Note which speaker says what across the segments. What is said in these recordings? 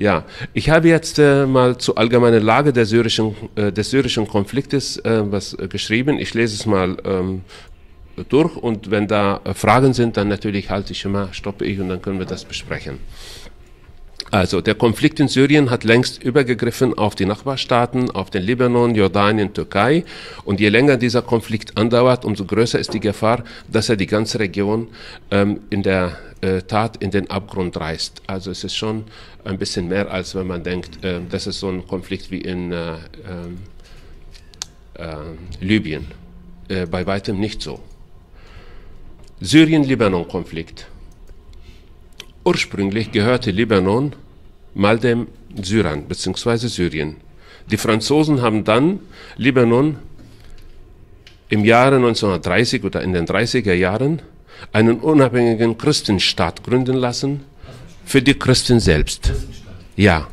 Speaker 1: Ja, ich habe jetzt äh, mal zur allgemeinen Lage der syrischen, äh, des syrischen Konfliktes äh, was äh, geschrieben. Ich lese es mal ähm, durch und wenn da äh, Fragen sind, dann natürlich halte ich immer, stoppe ich und dann können wir das besprechen. Also der Konflikt in Syrien hat längst übergegriffen auf die Nachbarstaaten, auf den Libanon, Jordanien, Türkei. Und je länger dieser Konflikt andauert, umso größer ist die Gefahr, dass er die ganze Region ähm, in der äh, Tat in den Abgrund reißt. Also es ist schon ein bisschen mehr, als wenn man denkt, äh, das ist so ein Konflikt wie in äh, ähm, äh Libyen. Äh, bei weitem nicht so. Syrien-Libanon-Konflikt. Ursprünglich gehörte Libanon mal dem Syrern bzw. Syrien. Die Franzosen haben dann Libanon im Jahre 1930 oder in den 30er Jahren einen unabhängigen Christenstaat gründen lassen für die Christen selbst. Ja.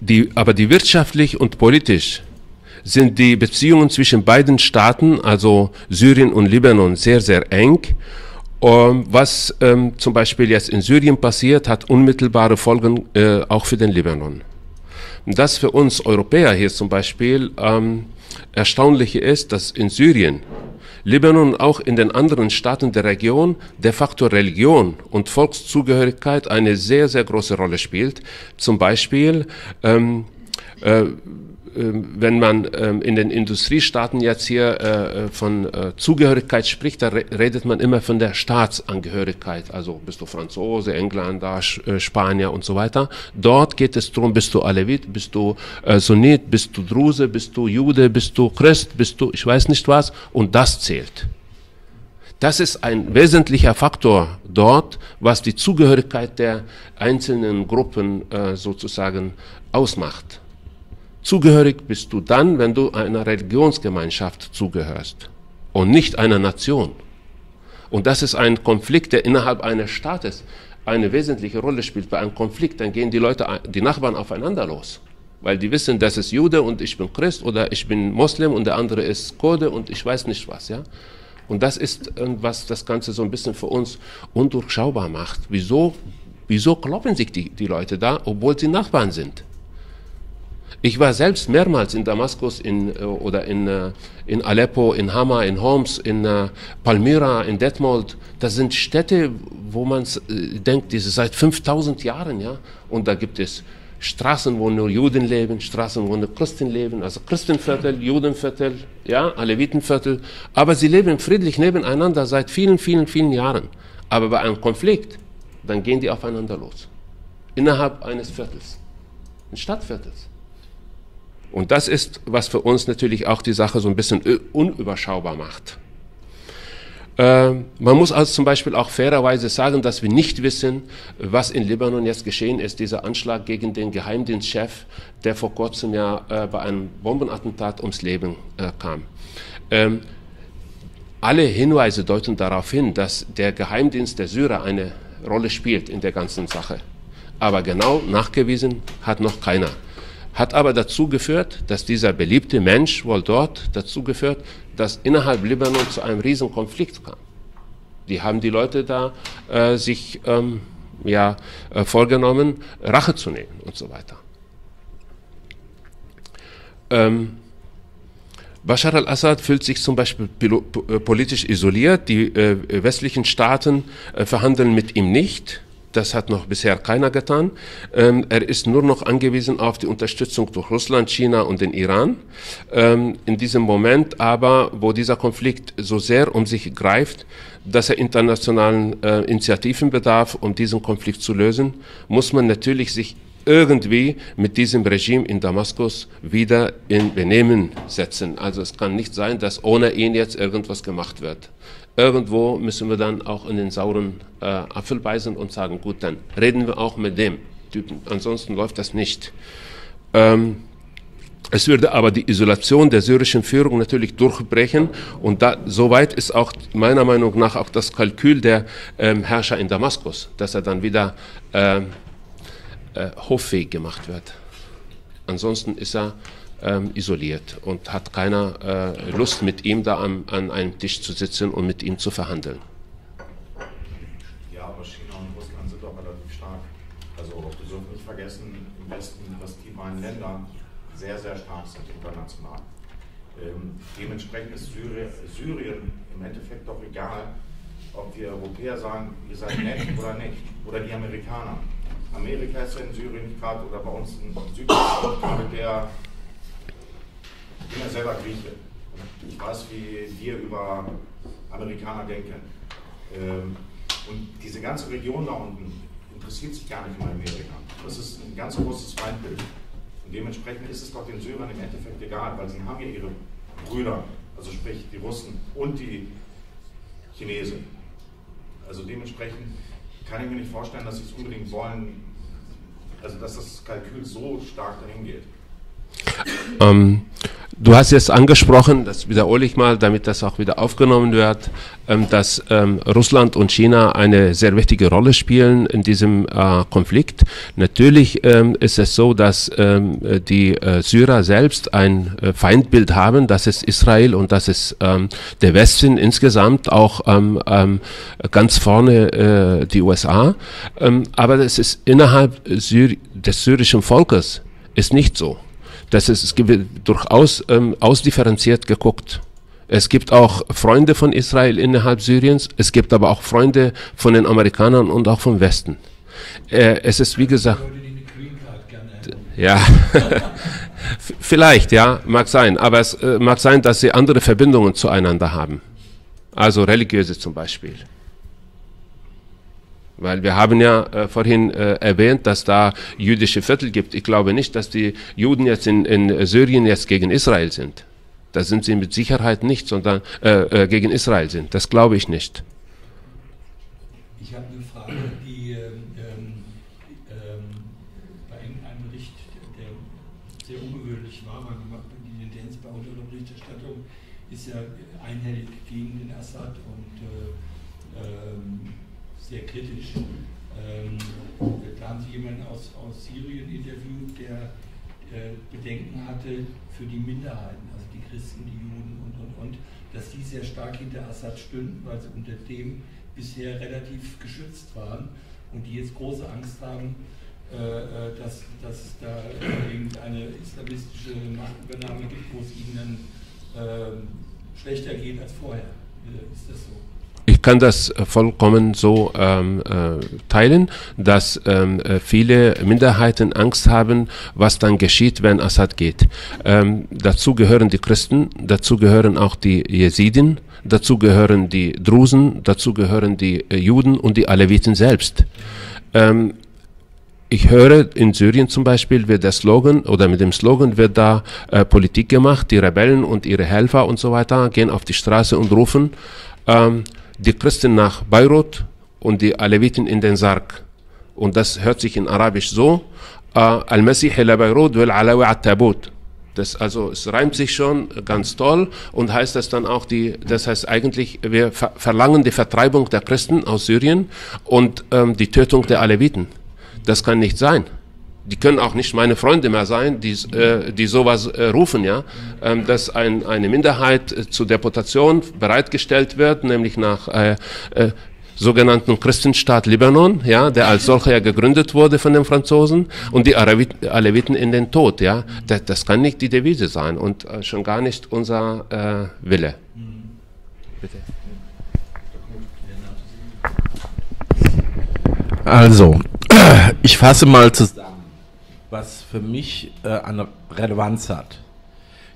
Speaker 1: Die, aber die wirtschaftlich und politisch sind die Beziehungen zwischen beiden Staaten, also Syrien und Libanon, sehr, sehr eng ähm, was ähm, zum Beispiel jetzt in Syrien passiert, hat unmittelbare Folgen äh, auch für den Libanon. Das für uns Europäer hier zum Beispiel ähm, Erstaunliche ist, dass in Syrien, Libanon und auch in den anderen Staaten der Region de facto Religion und Volkszugehörigkeit eine sehr, sehr große Rolle spielt. Zum Beispiel ähm, äh, wenn man ähm, in den Industriestaaten jetzt hier äh, von äh, Zugehörigkeit spricht, da redet man immer von der Staatsangehörigkeit. Also bist du Franzose, Engländer, äh, Spanier und so weiter. Dort geht es darum, bist du Alevit, bist du Sunnit, bist du Druse, bist du Jude, bist du Christ, bist du ich weiß nicht was. Und das zählt. Das ist ein wesentlicher Faktor dort, was die Zugehörigkeit der einzelnen Gruppen sozusagen ausmacht. Zugehörig bist du dann, wenn du einer Religionsgemeinschaft zugehörst und nicht einer Nation. Und das ist ein Konflikt, der innerhalb eines Staates eine wesentliche Rolle spielt. Bei einem Konflikt, dann gehen die Leute, die Nachbarn aufeinander los. Weil die wissen, das ist Jude und ich bin Christ oder ich bin Moslem und der andere ist Kurde und ich weiß nicht was, ja. Und das ist, was das Ganze so ein bisschen für uns undurchschaubar macht. Wieso, wieso kloppen sich die, die Leute da, obwohl sie Nachbarn sind? Ich war selbst mehrmals in Damaskus in, äh, oder in, äh, in Aleppo, in Hama, in Homs, in äh, Palmyra, in Detmold. Das sind Städte, wo man denkt, diese seit 5000 Jahren, ja. Und da gibt es Straßen, wo nur Juden leben, Straßen, wo nur Christen leben, also Christenviertel, Judenviertel, ja, Alevitenviertel. Aber sie leben friedlich nebeneinander seit vielen, vielen, vielen Jahren. Aber bei einem Konflikt, dann gehen die aufeinander los. Innerhalb eines Viertels, eines Stadtviertels. Und das ist, was für uns natürlich auch die Sache so ein bisschen unüberschaubar macht. Äh, man muss also zum Beispiel auch fairerweise sagen, dass wir nicht wissen, was in Libanon jetzt geschehen ist. Dieser Anschlag gegen den Geheimdienstchef, der vor kurzem ja äh, bei einem Bombenattentat ums Leben äh, kam. Ähm, alle Hinweise deuten darauf hin, dass der Geheimdienst der Syrer eine Rolle spielt in der ganzen Sache. Aber genau nachgewiesen hat noch keiner hat aber dazu geführt, dass dieser beliebte Mensch wohl dort dazu geführt, dass innerhalb Libanon zu einem riesen Konflikt kam. Die haben die Leute da äh, sich ähm, ja, äh, vorgenommen, Rache zu nehmen und so weiter. Ähm, Bashar al-Assad fühlt sich zum Beispiel äh, politisch isoliert. Die äh, westlichen Staaten äh, verhandeln mit ihm nicht. Das hat noch bisher keiner getan. Ähm, er ist nur noch angewiesen auf die Unterstützung durch Russland, China und den Iran. Ähm, in diesem Moment aber, wo dieser Konflikt so sehr um sich greift, dass er internationalen äh, Initiativen bedarf, um diesen Konflikt zu lösen, muss man natürlich sich irgendwie mit diesem Regime in Damaskus wieder in Benehmen setzen. Also es kann nicht sein, dass ohne ihn jetzt irgendwas gemacht wird irgendwo müssen wir dann auch in den sauren äh, Apfel beißen und sagen, gut, dann reden wir auch mit dem Typen. Ansonsten läuft das nicht. Ähm, es würde aber die Isolation der syrischen Führung natürlich durchbrechen und da, soweit ist auch meiner Meinung nach auch das Kalkül der ähm, Herrscher in Damaskus, dass er dann wieder ähm, äh, hoffähig gemacht wird. Ansonsten ist er ähm, isoliert und hat keiner äh, Lust, mit ihm da an, an einem Tisch zu sitzen und mit ihm zu verhandeln.
Speaker 2: Ja, aber China und Russland sind doch relativ stark Also wir dürfen nicht vergessen, im Westen, dass die beiden Länder sehr, sehr stark sind international. Ähm, dementsprechend ist Syrien, Syrien im Endeffekt doch egal, ob wir Europäer sagen, ihr seid nett oder nicht, oder die Amerikaner. Amerika ist ja in Syrien gerade, oder bei uns in Süddeutschland gerade der, ich bin ja selber Grieche. Ich weiß, wie wir über Amerikaner denken. Ähm, und diese ganze Region da unten interessiert sich gar nicht um Amerika. Das ist ein ganz großes Feindbild. Und dementsprechend ist es doch den Syrern im Endeffekt egal, weil sie haben ja ihre Brüder, also sprich die Russen und die Chinesen. Also dementsprechend kann ich mir nicht vorstellen, dass sie es unbedingt wollen, also dass das Kalkül so stark dahin geht.
Speaker 1: Ähm, du hast jetzt angesprochen, das wiederhole ich mal, damit das auch wieder aufgenommen wird, ähm, dass ähm, Russland und China eine sehr wichtige Rolle spielen in diesem äh, Konflikt. Natürlich ähm, ist es so, dass die äh, Syrer selbst ein äh, Feindbild haben, das ist Israel und das ist der Westen insgesamt, auch ganz vorne die USA. aber es ist innerhalb des syrischen Volkes ist nicht so dass es, es gibt durchaus ähm, ausdifferenziert geguckt. Es gibt auch Freunde von Israel innerhalb Syriens, es gibt aber auch Freunde von den Amerikanern und auch vom Westen. Äh, es ist wie gesagt. Ja, vielleicht, ja, mag sein. Aber es äh, mag sein, dass sie andere Verbindungen zueinander haben. Also religiöse zum Beispiel. Weil wir haben ja äh, vorhin äh, erwähnt, dass da jüdische Viertel gibt. Ich glaube nicht, dass die Juden jetzt in, in Syrien jetzt gegen Israel sind. Da sind sie mit Sicherheit nicht, sondern äh, äh, gegen Israel sind. Das glaube ich nicht.
Speaker 3: Ich habe eine Frage, die ähm, ähm, bei einem Bericht, der sehr ungewöhnlich war, man macht die Tendenz bei unserer Berichterstattung ist ja einhellig gegen den Assad und äh, ähm, sehr kritisch. Ähm, da haben Sie jemanden aus, aus Syrien interviewt, der äh, Bedenken hatte für die Minderheiten, also die Christen, die Juden und, und, und, dass die sehr stark hinter Assad stünden, weil sie unter dem bisher relativ geschützt waren und die jetzt große Angst haben, äh, äh dass, dass es da irgendeine islamistische Machtübernahme gibt, wo es ihnen äh, schlechter geht als vorher. Äh, ist das so?
Speaker 1: Ich kann das vollkommen so ähm, äh, teilen, dass ähm, äh, viele Minderheiten Angst haben, was dann geschieht, wenn Assad geht. Ähm, dazu gehören die Christen, dazu gehören auch die Jesiden, dazu gehören die Drusen, dazu gehören die äh, Juden und die Aleviten selbst. Ähm, ich höre in Syrien zum Beispiel wird der Slogan oder mit dem Slogan wird da äh, Politik gemacht. Die Rebellen und ihre Helfer und so weiter gehen auf die Straße und rufen, ähm, die Christen nach Beirut und die Aleviten in den Sarg. Und das hört sich in Arabisch so, äh, Al-Masih ila Beirut wal Alawi at-Tabut. Das also es reimt sich schon ganz toll und heißt das dann auch die das heißt eigentlich wir ver verlangen die Vertreibung der Christen aus Syrien und ähm, die Tötung der Aleviten. Das kann nicht sein die können auch nicht meine Freunde mehr sein, die, äh, die sowas äh, rufen, ja, ähm, dass ein, eine Minderheit äh, zur Deportation bereitgestellt wird, nämlich nach äh, äh, sogenannten Christenstaat Libanon, ja, der als solcher ja gegründet wurde von den Franzosen und die Aleviten in den Tod, ja, das, das kann nicht die Devise sein und äh, schon gar nicht unser äh, Wille. Bitte.
Speaker 4: Also, ich fasse mal zusammen was für mich äh, eine Relevanz hat.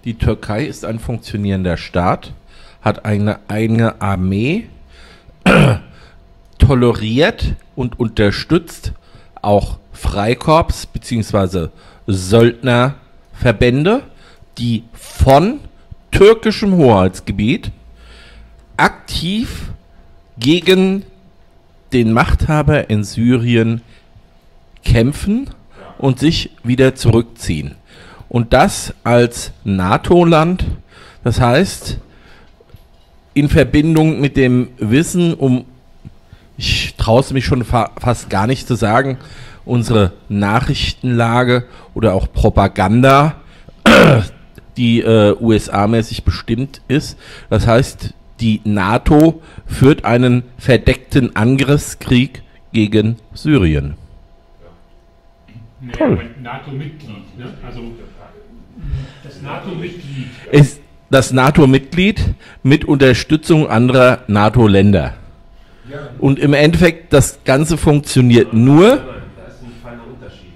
Speaker 4: Die Türkei ist ein funktionierender Staat, hat eine eigene Armee, toleriert und unterstützt auch Freikorps bzw. Söldnerverbände, die von türkischem Hoheitsgebiet aktiv gegen den Machthaber in Syrien kämpfen und sich wieder zurückziehen. Und das als NATO-Land, das heißt, in Verbindung mit dem Wissen um, ich traue mich schon fa fast gar nicht zu sagen, unsere Nachrichtenlage oder auch Propaganda, die äh, USA-mäßig bestimmt ist. Das heißt, die NATO führt einen verdeckten Angriffskrieg gegen Syrien.
Speaker 3: Toll. NATO-Mitglied, ne? Also das NATO-Mitglied.
Speaker 4: Ist das NATO-Mitglied mit Unterstützung anderer NATO-Länder. Und im Endeffekt, das Ganze funktioniert nur. Da ist ein feiner Unterschied.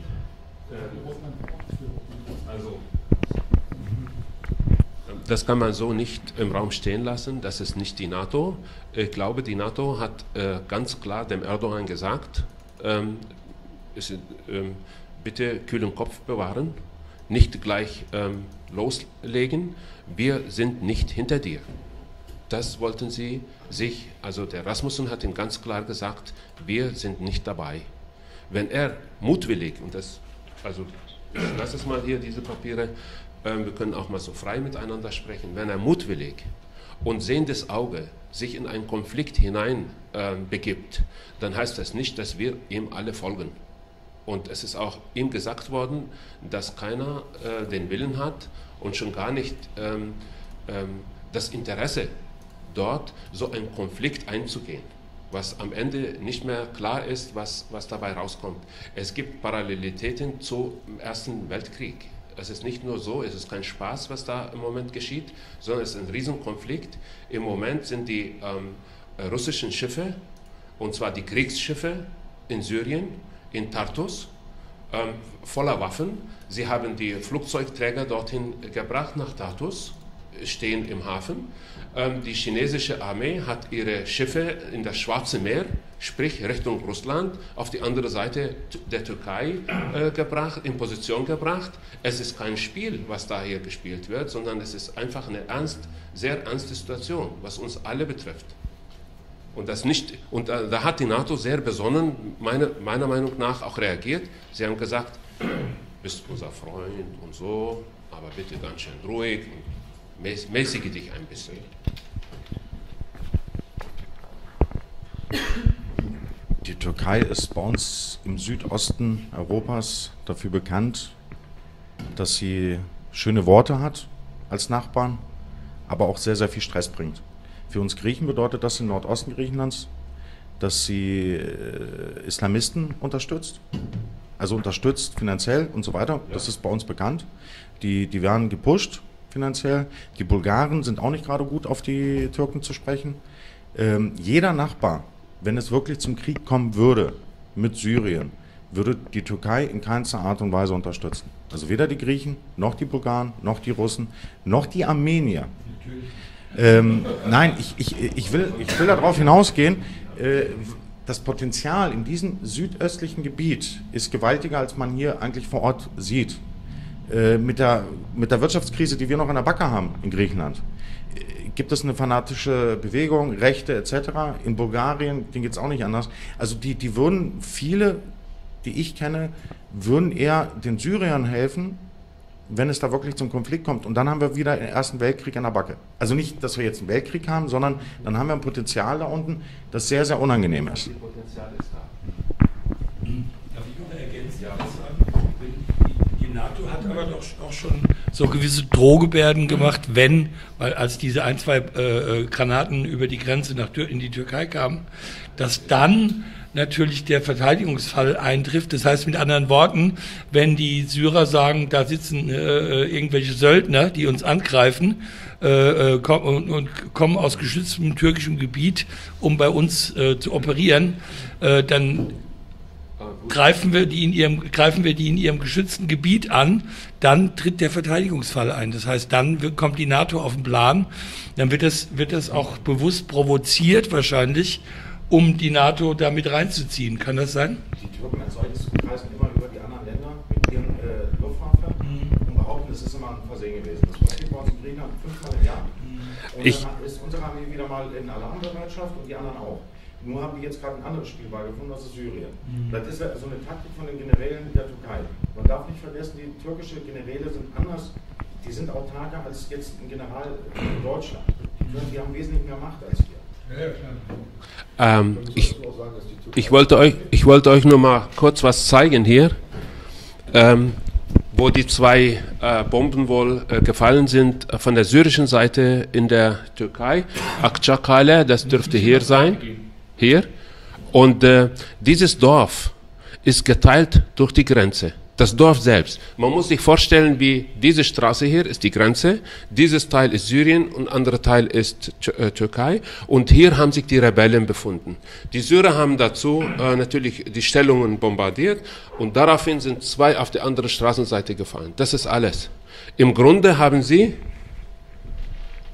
Speaker 1: Also, das kann man so nicht im Raum stehen lassen. Das ist nicht die NATO. Ich glaube, die NATO hat äh, ganz klar dem Erdogan gesagt, ähm, ist, ähm, bitte kühlen Kopf bewahren, nicht gleich ähm, loslegen. Wir sind nicht hinter dir. Das wollten sie sich, also der Rasmussen hat ihnen ganz klar gesagt, wir sind nicht dabei. Wenn er mutwillig, und das, also ich lasse es mal hier, diese Papiere, äh, wir können auch mal so frei miteinander sprechen, wenn er mutwillig und sehendes Auge sich in einen Konflikt hinein äh, begibt, dann heißt das nicht, dass wir ihm alle folgen. Und es ist auch ihm gesagt worden, dass keiner äh, den Willen hat und schon gar nicht ähm, ähm, das Interesse, dort so einen Konflikt einzugehen, was am Ende nicht mehr klar ist, was, was dabei rauskommt. Es gibt Parallelitäten zum Ersten Weltkrieg. Es ist nicht nur so, es ist kein Spaß, was da im Moment geschieht, sondern es ist ein Riesenkonflikt. Im Moment sind die ähm, russischen Schiffe, und zwar die Kriegsschiffe in Syrien, in Tartus ähm, voller Waffen. Sie haben die Flugzeugträger dorthin gebracht nach Tartus, stehen im Hafen. Ähm, die chinesische Armee hat ihre Schiffe in das Schwarze Meer, sprich Richtung Russland, auf die andere Seite der Türkei äh, gebracht, in Position gebracht. Es ist kein Spiel, was da hier gespielt wird, sondern es ist einfach eine ernst, sehr ernste Situation, was uns alle betrifft. Und, das nicht, und da, hat die NATO sehr besonnen, meine, meiner Meinung nach, auch reagiert. Sie haben gesagt, bist unser Freund und so, aber bitte ganz schön ruhig und mäßige dich ein bisschen.
Speaker 2: Die Türkei ist bei uns im Südosten Europas dafür bekannt, dass sie schöne Worte hat als Nachbarn, aber auch sehr, sehr viel Stress bringt. Für uns Griechen bedeutet das im Nordosten Griechenlands, dass sie äh, Islamisten unterstützt, also unterstützt finanziell und so weiter. Ja. Das ist bei uns bekannt. Die, die werden gepusht finanziell. Die Bulgaren sind auch nicht gerade gut auf die Türken zu sprechen. Ähm, jeder Nachbar, wenn es wirklich zum Krieg kommen würde mit Syrien, würde die Türkei in keinster Art und Weise unterstützen. Also weder die Griechen, noch die Bulgaren, noch die Russen, noch die Armenier. Natürlich. Ähm, nein, ich, ich, ich, will, ich will darauf hinausgehen. Äh, das Potenzial in diesem südöstlichen Gebiet ist gewaltiger, als man hier eigentlich vor Ort sieht. Äh, mit, der, mit der Wirtschaftskrise, die wir noch an der Backe haben in Griechenland, äh, gibt es eine fanatische Bewegung, Rechte etc. In Bulgarien, denen geht es auch nicht anders. Also die, die würden, viele, die ich kenne, würden eher den Syriern helfen, wenn es da wirklich zum Konflikt kommt. Und dann haben wir wieder den Ersten Weltkrieg an der Backe. Also nicht, dass wir jetzt einen Weltkrieg haben, sondern dann haben wir ein Potenzial da unten, das sehr, sehr unangenehm ist. Das Potenzial ist da.
Speaker 3: Darf ich noch ergänzen? Ja. Sagen? Die NATO hat aber doch auch schon so gewisse Drohgebärden gemacht, wenn, weil als diese ein, zwei äh, äh Granaten über die Grenze nach, in die Türkei kamen, dass dann natürlich der Verteidigungsfall eintrifft. Das heißt mit anderen Worten, wenn die Syrer sagen, da sitzen äh, äh irgendwelche Söldner, die uns angreifen äh, äh kommen, und, und, kommen aus geschütztem türkischem Gebiet, um bei uns äh, zu operieren, äh, dann greifen wir, die in ihrem, greifen wir die in ihrem geschützten Gebiet an, dann tritt der Verteidigungsfall ein. Das heißt, dann kommt die NATO auf den Plan, dann wird das, wird das auch bewusst provoziert wahrscheinlich um die NATO da mit reinzuziehen. Kann das sein?
Speaker 2: Die Türken als solches kreisen immer über die anderen Länder mit ihren äh, Luftwaffe mhm. und behaupten, es ist immer ein Versehen gewesen. Das passiert bei uns in Griechenland fünfmal im Jahr. Und ich dann ist unsere Armee wieder mal in Alarmbereitschaft und die anderen auch. Nur haben die jetzt gerade ein anderes Spiel beigefunden, das ist Syrien. Mhm. Das ist so eine Taktik von den Generälen der Türkei. Man darf nicht vergessen, die türkische Generäle sind anders, die sind autarker als jetzt ein General in Deutschland. Die, die haben wesentlich mehr Macht als wir.
Speaker 1: Ähm, ich, ich, wollte euch, ich wollte euch nur mal kurz was zeigen hier, ähm, wo die zwei äh, Bomben wohl äh, gefallen sind äh, von der syrischen Seite in der Türkei. Akçakale, das dürfte hier sein, hier. Und äh, dieses Dorf ist geteilt durch die Grenze. Das Dorf selbst. Man muss sich vorstellen, wie diese Straße hier ist die Grenze, dieses Teil ist Syrien und andere Teil ist äh, Türkei. Und hier haben sich die Rebellen befunden. Die Syrer haben dazu äh, natürlich die Stellungen bombardiert und daraufhin sind zwei auf die andere Straßenseite gefallen. Das ist alles. Im Grunde haben sie,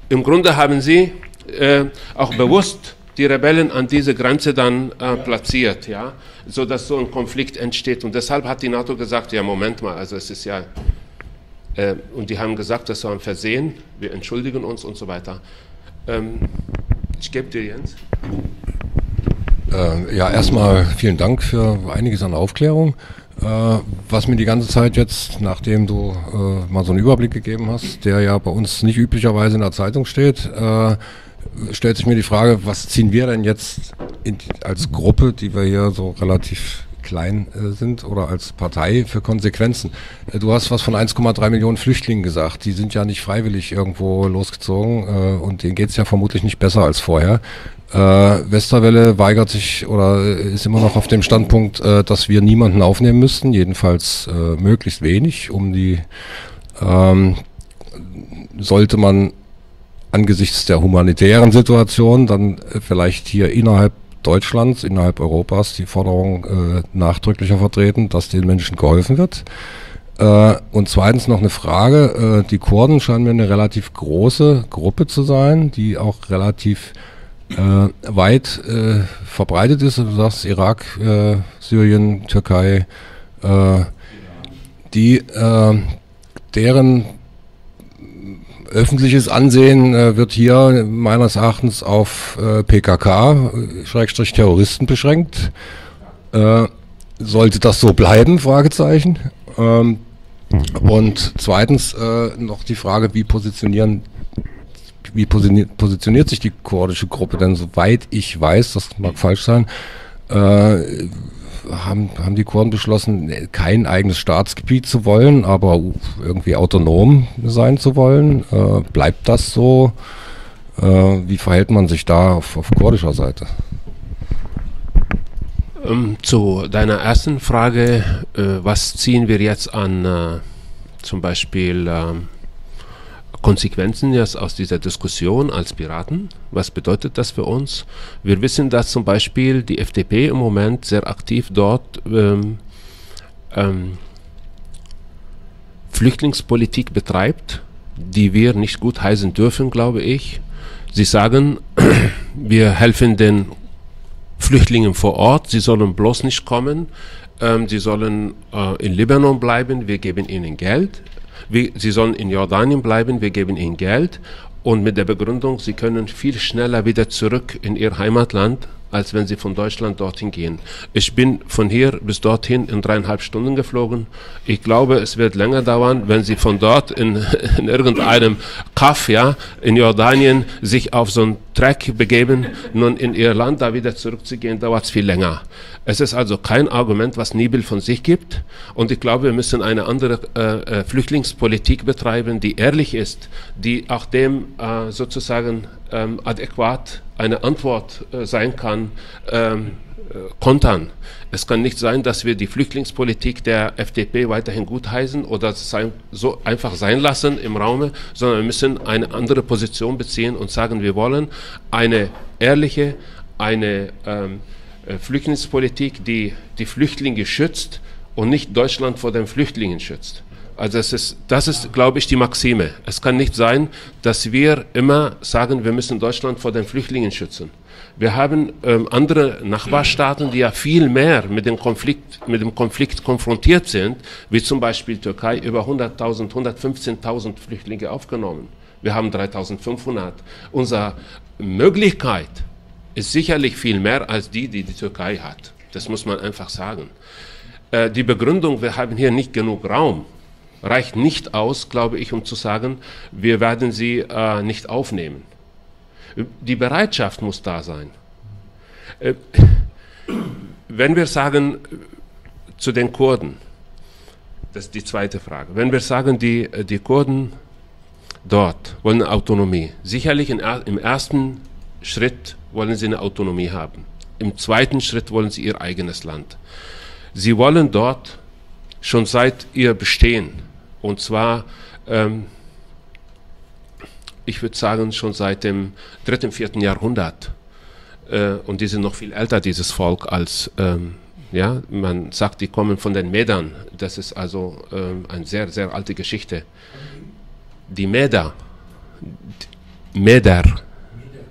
Speaker 1: im Grunde haben sie äh, auch bewusst die Rebellen an diese Grenze dann äh, platziert, ja, so dass so ein Konflikt entsteht. Und deshalb hat die NATO gesagt, ja, Moment mal, also es ist ja, äh, und die haben gesagt, das war ein Versehen, wir entschuldigen uns und so weiter. Ähm, ich gebe dir Jens.
Speaker 5: Äh, ja, erstmal vielen Dank für einiges an Aufklärung. Äh, was mir die ganze Zeit jetzt, nachdem du äh, mal so einen Überblick gegeben hast, der ja bei uns nicht üblicherweise in der Zeitung steht, äh, stellt sich mir die Frage, was ziehen wir denn jetzt in, als Gruppe, die wir hier so relativ klein äh, sind oder als Partei für Konsequenzen. Äh, du hast was von 1,3 Millionen Flüchtlingen gesagt. Die sind ja nicht freiwillig irgendwo losgezogen äh, und denen geht es ja vermutlich nicht besser als vorher. Äh, Westerwelle weigert sich oder äh, ist immer noch auf dem Standpunkt, äh, dass wir niemanden aufnehmen müssten, jedenfalls möglichst wenig, um die ähm, sollte man angesichts der humanitären Situation dann äh, vielleicht hier innerhalb Deutschlands, innerhalb Europas die Forderung äh, nachdrücklicher vertreten, dass den Menschen geholfen wird. Äh, und zweitens noch eine Frage. Äh, die Kurden scheinen mir eine relativ große Gruppe zu sein, die auch relativ äh, weit äh, verbreitet ist. Du sagst Irak, Syrien, Türkei, die deren öffentliches Ansehen äh, wird hier meines Erachtens auf äh, PKK, Schrägstrich Terroristen beschränkt. Äh, sollte das so bleiben? Fragezeichen. Ähm, und zweitens äh, noch die Frage, wie positionieren wie positioniert, positioniert sich die kurdische Gruppe? Denn soweit ich weiß, das mag falsch sein, äh, haben, haben die Kurden beschlossen, kein eigenes Staatsgebiet zu wollen, aber irgendwie autonom sein zu wollen. Äh, bleibt das so? Äh, wie verhält man sich da auf, auf kurdischer Seite?
Speaker 1: Ähm, zu deiner ersten Frage, äh, was ziehen wir jetzt an äh, zum Beispiel ähm, Konsequenzen jetzt aus dieser Diskussion als Piraten. Was bedeutet das für uns? Wir wissen, dass zum Beispiel die FDP im Moment sehr aktiv dort ähm, ähm, Flüchtlingspolitik betreibt, die wir nicht gut heißen dürfen, glaube ich. Sie sagen, wir helfen den Flüchtlingen vor Ort, sie sollen bloß nicht kommen, ähm, sie sollen äh, in Libanon bleiben, wir geben ihnen Geld. Wir, sie sollen in Jordanien bleiben, wir geben ihnen Geld und mit der Begründung, sie können viel schneller wieder zurück in ihr Heimatland, als wenn sie von Deutschland dorthin gehen. Ich bin von hier bis dorthin in dreieinhalb Stunden geflogen. Ich glaube, es wird länger dauern, wenn sie von dort in, in irgendeinem Kaff, ja, in Jordanien sich auf so einen Track begeben, nun in ihr Land da wieder zurückzugehen, dauert es viel länger. Es ist also kein Argument, was Nibel von sich gibt. Und ich glaube, wir müssen eine andere äh, äh, Flüchtlingspolitik betreiben, die ehrlich ist, die auch dem äh, sozusagen ähm, adäquat eine Antwort äh, sein kann, ähm, äh, kontern. Es kann nicht sein, dass wir die Flüchtlingspolitik der FDP weiterhin gutheißen oder so einfach sein lassen im Raume, sondern wir müssen eine andere Position beziehen und sagen, wir wollen eine ehrliche, eine ähm, äh, Flüchtlingspolitik, die die Flüchtlinge schützt und nicht Deutschland vor den Flüchtlingen schützt. Also das ist, das ist, glaube ich, die Maxime. Es kann nicht sein, dass wir immer sagen, wir müssen Deutschland vor den Flüchtlingen schützen. Wir haben ähm, andere Nachbarstaaten, die ja viel mehr mit dem, Konflikt, mit dem Konflikt konfrontiert sind, wie zum Beispiel Türkei, über 100.000, 115.000 Flüchtlinge aufgenommen. Wir haben 3.500. Unsere Möglichkeit, ist sicherlich viel mehr als die, die die Türkei hat. Das muss man einfach sagen. Äh, die Begründung, wir haben hier nicht genug Raum, reicht nicht aus, glaube ich, um zu sagen, wir werden sie äh, nicht aufnehmen. Die Bereitschaft muss da sein. Äh, wenn wir sagen zu den Kurden, das ist die zweite Frage, wenn wir sagen, die, die Kurden dort wollen Autonomie, sicherlich in, im ersten Schritt wollen sie eine Autonomie haben. Im zweiten Schritt wollen sie ihr eigenes Land. Sie wollen dort schon seit ihr Bestehen. Und zwar, ähm, ich würde sagen, schon seit dem dritten, vierten Jahrhundert. Äh, und die sind noch viel älter, dieses Volk, als, ähm, ja, man sagt, die kommen von den Medern. Das ist also ähm, eine sehr, sehr alte Geschichte. Die Meder, Meder,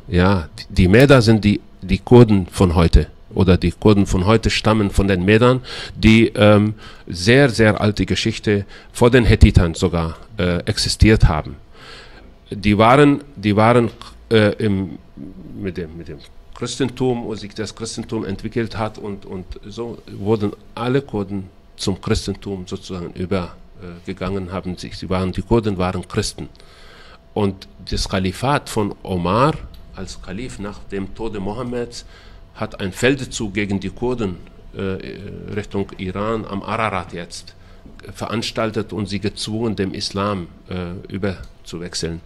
Speaker 1: ja, die Meder sind die, die Kurden von heute oder die Kurden von heute stammen von den Medern, die ähm, sehr, sehr alte Geschichte vor den Hethitern sogar äh, existiert haben. Die waren, die waren äh, im, mit, dem, mit dem Christentum, wo sich das Christentum entwickelt hat und, und so wurden alle Kurden zum Christentum sozusagen übergegangen, haben sich, sie waren, die Kurden waren Christen. Und das Kalifat von Omar als Kalif nach dem Tode Mohammeds hat ein Feldzug gegen die Kurden äh, Richtung Iran am Ararat jetzt veranstaltet und sie gezwungen, dem Islam äh, überzuwechseln.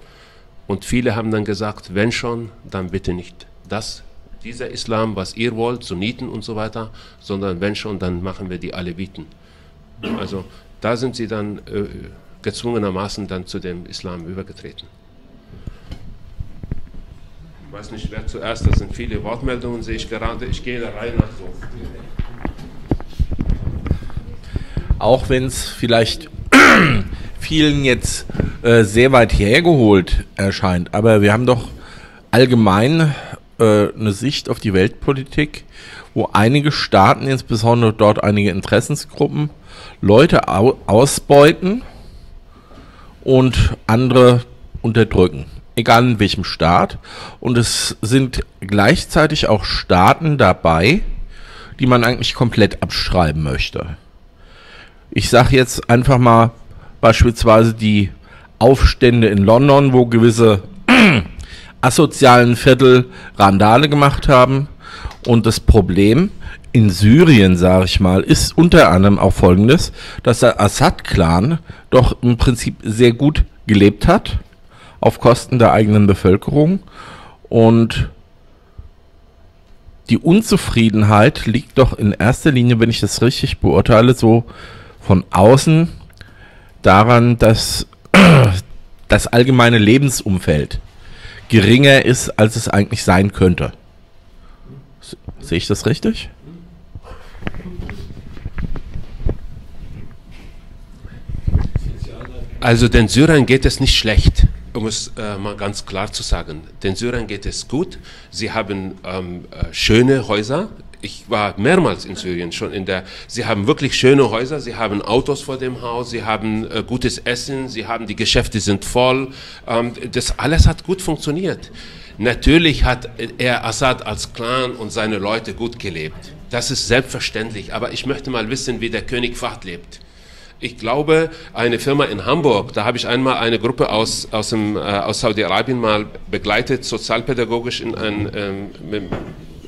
Speaker 1: Und viele haben dann gesagt, wenn schon, dann bitte nicht das, dieser Islam, was ihr wollt, Sunniten und so weiter, sondern wenn schon, dann machen wir die Aleviten. Also da sind sie dann äh, gezwungenermaßen dann zu dem Islam übergetreten. Ich weiß nicht, wer zuerst, das sind viele Wortmeldungen, sehe ich gerade. Ich gehe der Reihe nach so.
Speaker 4: Auch wenn es vielleicht vielen jetzt äh, sehr weit hergeholt erscheint, aber wir haben doch allgemein äh, eine Sicht auf die Weltpolitik, wo einige Staaten, insbesondere dort einige Interessensgruppen, Leute au ausbeuten und andere unterdrücken egal in welchem Staat. Und es sind gleichzeitig auch Staaten dabei, die man eigentlich komplett abschreiben möchte. Ich sage jetzt einfach mal beispielsweise die Aufstände in London, wo gewisse asozialen Viertel Randale gemacht haben. Und das Problem in Syrien, sage ich mal, ist unter anderem auch folgendes, dass der Assad-Clan doch im Prinzip sehr gut gelebt hat auf Kosten der eigenen Bevölkerung. Und die Unzufriedenheit liegt doch in erster Linie, wenn ich das richtig beurteile, so von außen daran, dass das allgemeine Lebensumfeld geringer ist, als es eigentlich sein könnte. Sehe ich das richtig?
Speaker 1: Also den Syrern geht es nicht schlecht um es äh, mal ganz klar zu sagen, den Syrern geht es gut. Sie haben ähm, äh, schöne Häuser. Ich war mehrmals in Syrien schon in der. Sie haben wirklich schöne Häuser. Sie haben Autos vor dem Haus. Sie haben äh, gutes Essen. Sie haben die Geschäfte sind voll. Ähm, das alles hat gut funktioniert. Natürlich hat er Assad als Clan und seine Leute gut gelebt. Das ist selbstverständlich. Aber ich möchte mal wissen, wie der König Fahd lebt. Ich glaube, eine Firma in Hamburg, da habe ich einmal eine Gruppe aus, aus, dem, äh, aus Saudi-Arabien mal begleitet, sozialpädagogisch in ein, ähm, mit,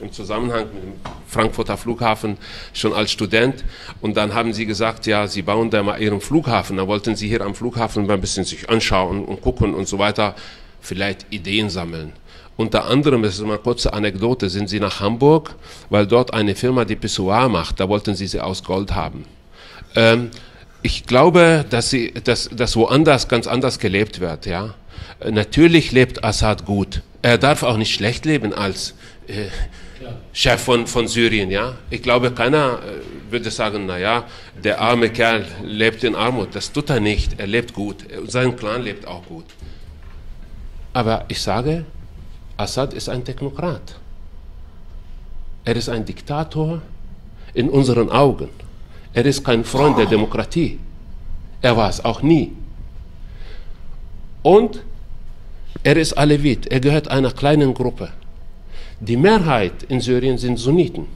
Speaker 1: im Zusammenhang mit dem Frankfurter Flughafen schon als Student. Und dann haben sie gesagt, ja, sie bauen da mal ihren Flughafen. Da wollten sie hier am Flughafen mal ein bisschen sich anschauen und gucken und so weiter, vielleicht Ideen sammeln. Unter anderem, das ist eine kurze Anekdote, sind sie nach Hamburg, weil dort eine Firma die Pissoir macht, da wollten sie sie aus Gold haben. Ähm, ich glaube, dass, sie, dass, dass woanders ganz anders gelebt wird. Ja? Natürlich lebt Assad gut. Er darf auch nicht schlecht leben als äh, Chef von, von Syrien. Ja? Ich glaube, keiner äh, würde sagen, naja, der arme Kerl lebt in Armut. Das tut er nicht. Er lebt gut. Sein Clan lebt auch gut. Aber ich sage, Assad ist ein Technokrat. Er ist ein Diktator in unseren Augen. Er ist kein Freund der Demokratie. Er war es auch nie. Und er ist Alevit. Er gehört einer kleinen Gruppe. Die Mehrheit in Syrien sind Sunniten.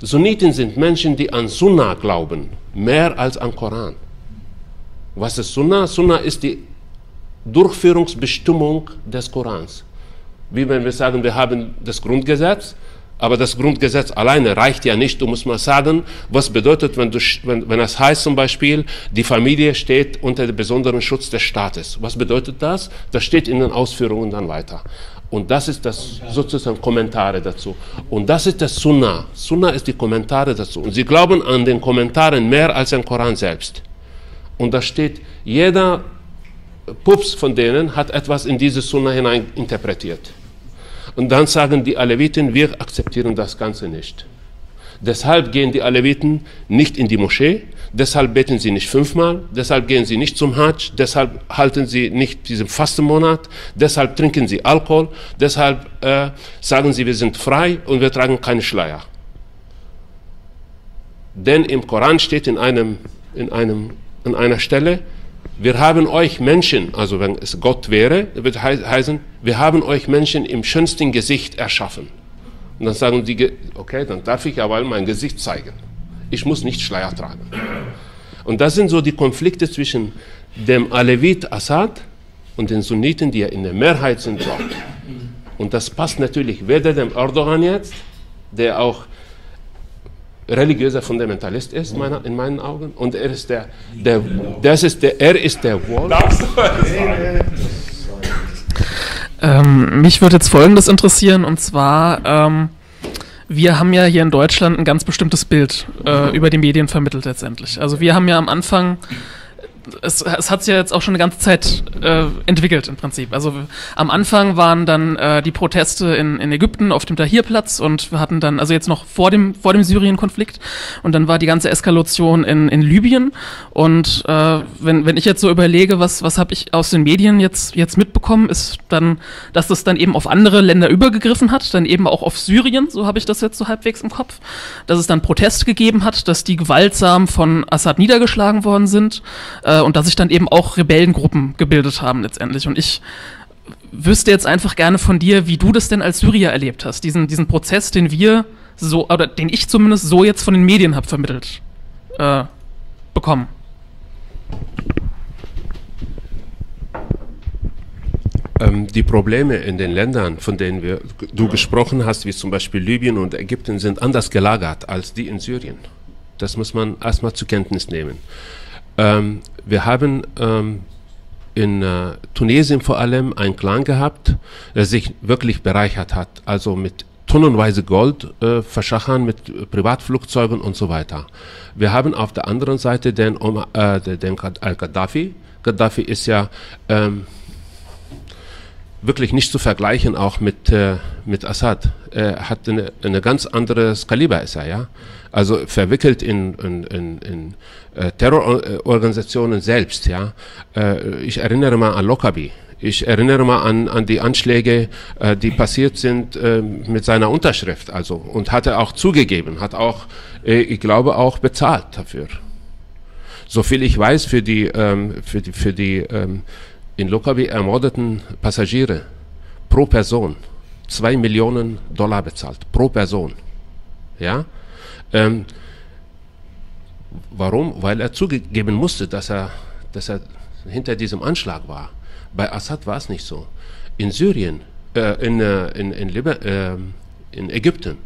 Speaker 1: Sunniten sind Menschen, die an Sunna glauben, mehr als an Koran. Was ist Sunna? Sunna ist die Durchführungsbestimmung des Korans. Wie wenn wir sagen, wir haben das Grundgesetz, aber das Grundgesetz alleine reicht ja nicht. Du musst mal sagen, was bedeutet, wenn, du, wenn, wenn das heißt zum Beispiel, die Familie steht unter dem besonderen Schutz des Staates. Was bedeutet das? Das steht in den Ausführungen dann weiter. Und das ist das sozusagen Kommentare dazu. Und das ist das Sunnah. Sunnah ist die Kommentare dazu. Und sie glauben an den Kommentaren mehr als den Koran selbst. Und da steht, jeder Pups von denen hat etwas in diese Sunnah hinein interpretiert. Und dann sagen die Aleviten, wir akzeptieren das Ganze nicht. Deshalb gehen die Aleviten nicht in die Moschee, deshalb beten sie nicht fünfmal, deshalb gehen sie nicht zum Hajj, deshalb halten sie nicht diesen Fastenmonat, deshalb trinken sie Alkohol, deshalb äh, sagen sie, wir sind frei und wir tragen keine Schleier. Denn im Koran steht in, einem, in, einem, in einer Stelle, wir haben euch Menschen, also wenn es Gott wäre, wird heißen, wir haben euch Menschen im schönsten Gesicht erschaffen. Und dann sagen die, okay, dann darf ich aber mein Gesicht zeigen. Ich muss nicht Schleier tragen. Und das sind so die Konflikte zwischen dem Alevit Assad und den Sunniten, die ja in der Mehrheit sind dort. Und das passt natürlich weder dem Erdogan jetzt, der auch religiöser Fundamentalist ist, meiner, in meinen Augen, und er ist der, der, das ist der, er ist der Wolf.
Speaker 6: Ähm, mich würde jetzt Folgendes interessieren, und zwar, ähm, wir haben ja hier in Deutschland ein ganz bestimmtes Bild äh, über die Medien vermittelt letztendlich. Also wir haben ja am Anfang es, es hat sich ja jetzt auch schon eine ganze Zeit äh, entwickelt im Prinzip. Also am Anfang waren dann äh, die Proteste in, in Ägypten auf dem Tahrirplatz und wir hatten dann, also jetzt noch vor dem, vor dem Syrien-Konflikt und dann war die ganze Eskalation in, in Libyen und äh, wenn, wenn ich jetzt so überlege, was, was habe ich aus den Medien jetzt, jetzt mitbekommen, ist dann, dass das dann eben auf andere Länder übergegriffen hat, dann eben auch auf Syrien, so habe ich das jetzt so halbwegs im Kopf, dass es dann Proteste gegeben hat, dass die gewaltsam von Assad niedergeschlagen worden sind, äh, äh, und dass sich dann eben auch Rebellengruppen gebildet haben letztendlich. Und ich wüsste jetzt einfach gerne von dir, wie du das denn als Syrier erlebt hast, diesen, diesen Prozess, den wir so, oder den ich zumindest so jetzt von den Medien habe vermittelt äh, bekommen.
Speaker 1: Ähm, die Probleme in den Ländern, von denen wir, du gesprochen hast, wie zum Beispiel Libyen und Ägypten, sind anders gelagert als die in Syrien. Das muss man erstmal zur Kenntnis nehmen. Ähm, wir haben ähm, in äh, Tunesien vor allem einen Clan gehabt, der sich wirklich bereichert hat, also mit tonnenweise Gold äh, verschachern mit Privatflugzeugen und so weiter. Wir haben auf der anderen Seite den, äh, den Al-Gaddafi. Gaddafi ist ja ähm, wirklich nicht zu vergleichen auch mit, äh, mit Assad. Er hat eine, eine ganz anderes Kaliber ist er, ja. Also verwickelt in, in, in, in äh, Terrororganisationen selbst, ja. Äh, ich erinnere mal an Lockerbie. Ich erinnere mal an, an die Anschläge, äh, die passiert sind äh, mit seiner Unterschrift, also und hat er auch zugegeben, hat auch, äh, ich glaube, auch bezahlt dafür. So viel ich weiß für die, ähm, für die, für die ähm, in Lockerbie ermordeten Passagiere pro Person zwei Millionen Dollar bezahlt, pro Person. Ja? Ähm, warum? Weil er zugeben musste, dass er, dass er hinter diesem Anschlag war. Bei Assad war es nicht so. In Syrien, äh, in, äh, in, in, Liber äh, in Ägypten,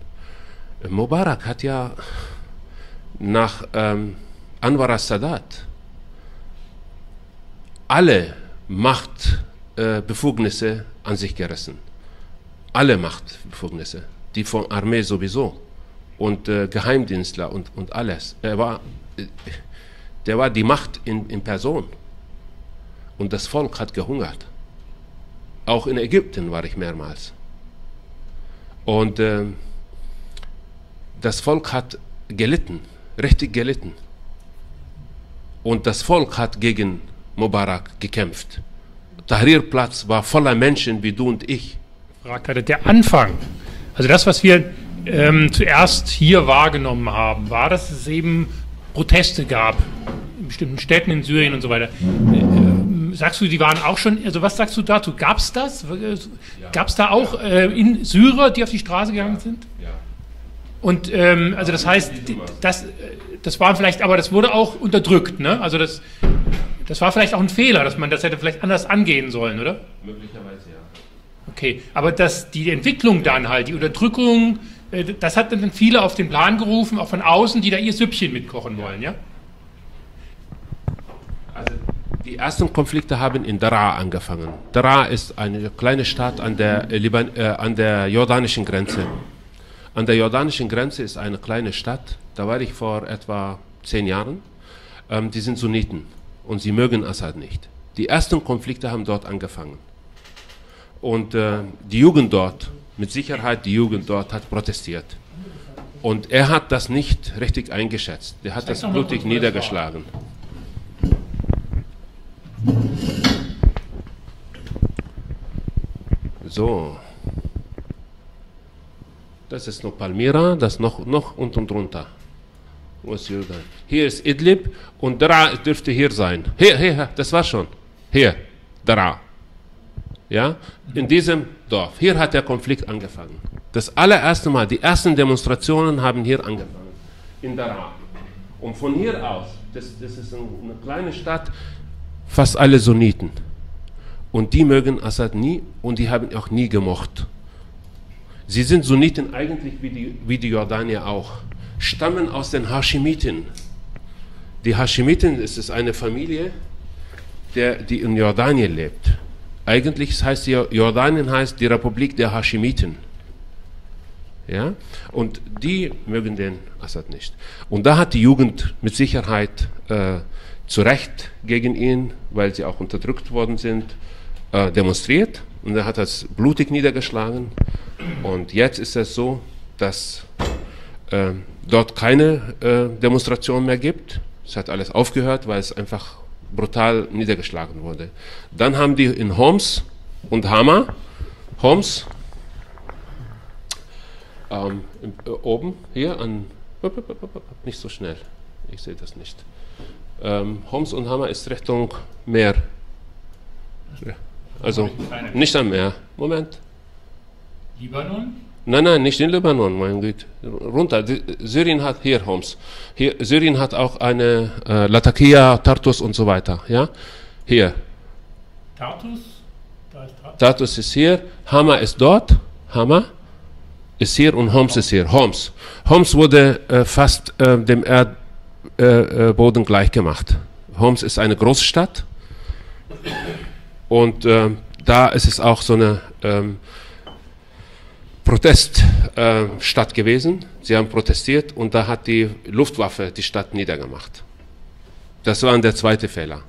Speaker 1: Mubarak hat ja nach ähm, Anwar al-Sadat alle Machtbefugnisse äh, an sich gerissen. Alle Machtbefugnisse, die von Armee sowieso und äh, Geheimdienstler und, und alles. Er war, äh, der war die Macht in, in Person. Und das Volk hat gehungert. Auch in Ägypten war ich mehrmals. Und äh, das Volk hat gelitten, richtig gelitten. Und das Volk hat gegen Mubarak gekämpft. Tahrirplatz war voller Menschen wie du und ich.
Speaker 7: Fragt hatte, der Anfang, also das, was wir ähm, zuerst hier wahrgenommen haben, war, dass es eben Proteste gab in bestimmten Städten in Syrien und so weiter. Äh, sagst du, die waren auch schon, also was sagst du dazu? Gab es das? Gab es da auch äh, in Syrer, die auf die Straße gegangen sind? Ja. Und ähm, also das heißt, das, das war vielleicht, aber das wurde auch unterdrückt, ne? Also das, das war vielleicht auch ein Fehler, dass man das hätte vielleicht anders angehen sollen, oder? Möglicherweise ja. Okay, aber dass die Entwicklung dann halt, die Unterdrückung, äh, das hat dann viele auf den Plan gerufen, auch von außen, die da ihr Süppchen mitkochen wollen, ja?
Speaker 1: Also Die ersten Konflikte haben in Daraa angefangen. Daraa ist eine kleine Stadt an der, Liban äh, an der jordanischen Grenze. An der jordanischen Grenze ist eine kleine Stadt. Da war ich vor etwa zehn Jahren. Ähm, die sind Sunniten und sie mögen Assad nicht. Die ersten Konflikte haben dort angefangen. Und äh, die Jugend dort, mit Sicherheit die Jugend dort hat protestiert. Und er hat das nicht richtig eingeschätzt. Er hat das blutig niedergeschlagen. So. Das ist noch Palmyra, das noch, noch unten drunter. Ist Jordan? Hier ist Idlib und Dara dürfte hier sein. Hier, hier, das war schon. Hier, Dara. Ja, in diesem Dorf. Hier hat der Konflikt angefangen. Das allererste Mal, die ersten Demonstrationen haben hier angefangen, in Dara. Und von hier aus, das, das ist eine kleine Stadt, fast alle Sunniten. Und die mögen Assad nie und die haben auch nie gemocht. Sie sind Sunniten eigentlich wie die, wie die Jordanier auch, stammen aus den Hashemiten. Die Hashemiten ist eine Familie, der, die in Jordanien lebt. Eigentlich heißt Jordanien heißt die Republik der Hashemiten. Ja? Und die mögen den Assad nicht. Und da hat die Jugend mit Sicherheit äh, zu Recht gegen ihn, weil sie auch unterdrückt worden sind, äh, demonstriert. Und er hat das blutig niedergeschlagen. Und jetzt ist es so, dass äh, dort keine äh, Demonstration mehr gibt. Es hat alles aufgehört, weil es einfach brutal niedergeschlagen wurde. Dann haben die in Homs und Hama, Homs, ähm, äh, oben hier an, nicht so schnell, ich sehe das nicht. Ähm, Homs und Hama ist Richtung Meer. Also nicht am Meer. Moment.
Speaker 7: Libanon?
Speaker 1: Nein, nein, nicht in Libanon, mein Gott. Runter. Syrien hat hier Homs. Hier, Syrien hat auch eine äh, Latakia, Tartus und so weiter. Ja, hier.
Speaker 7: Tartus? Da ist
Speaker 1: Tartus. Tartus ist hier. Hama ist dort. Hama ist hier und Homs ist hier. Homs. Homs wurde äh, fast äh, dem Erdboden äh, äh, gleich gemacht. Homs ist eine Großstadt und äh, da ist es auch so eine Proteststadt äh, gewesen. Sie haben protestiert und da hat die Luftwaffe die Stadt niedergemacht. Das war der zweite Fehler.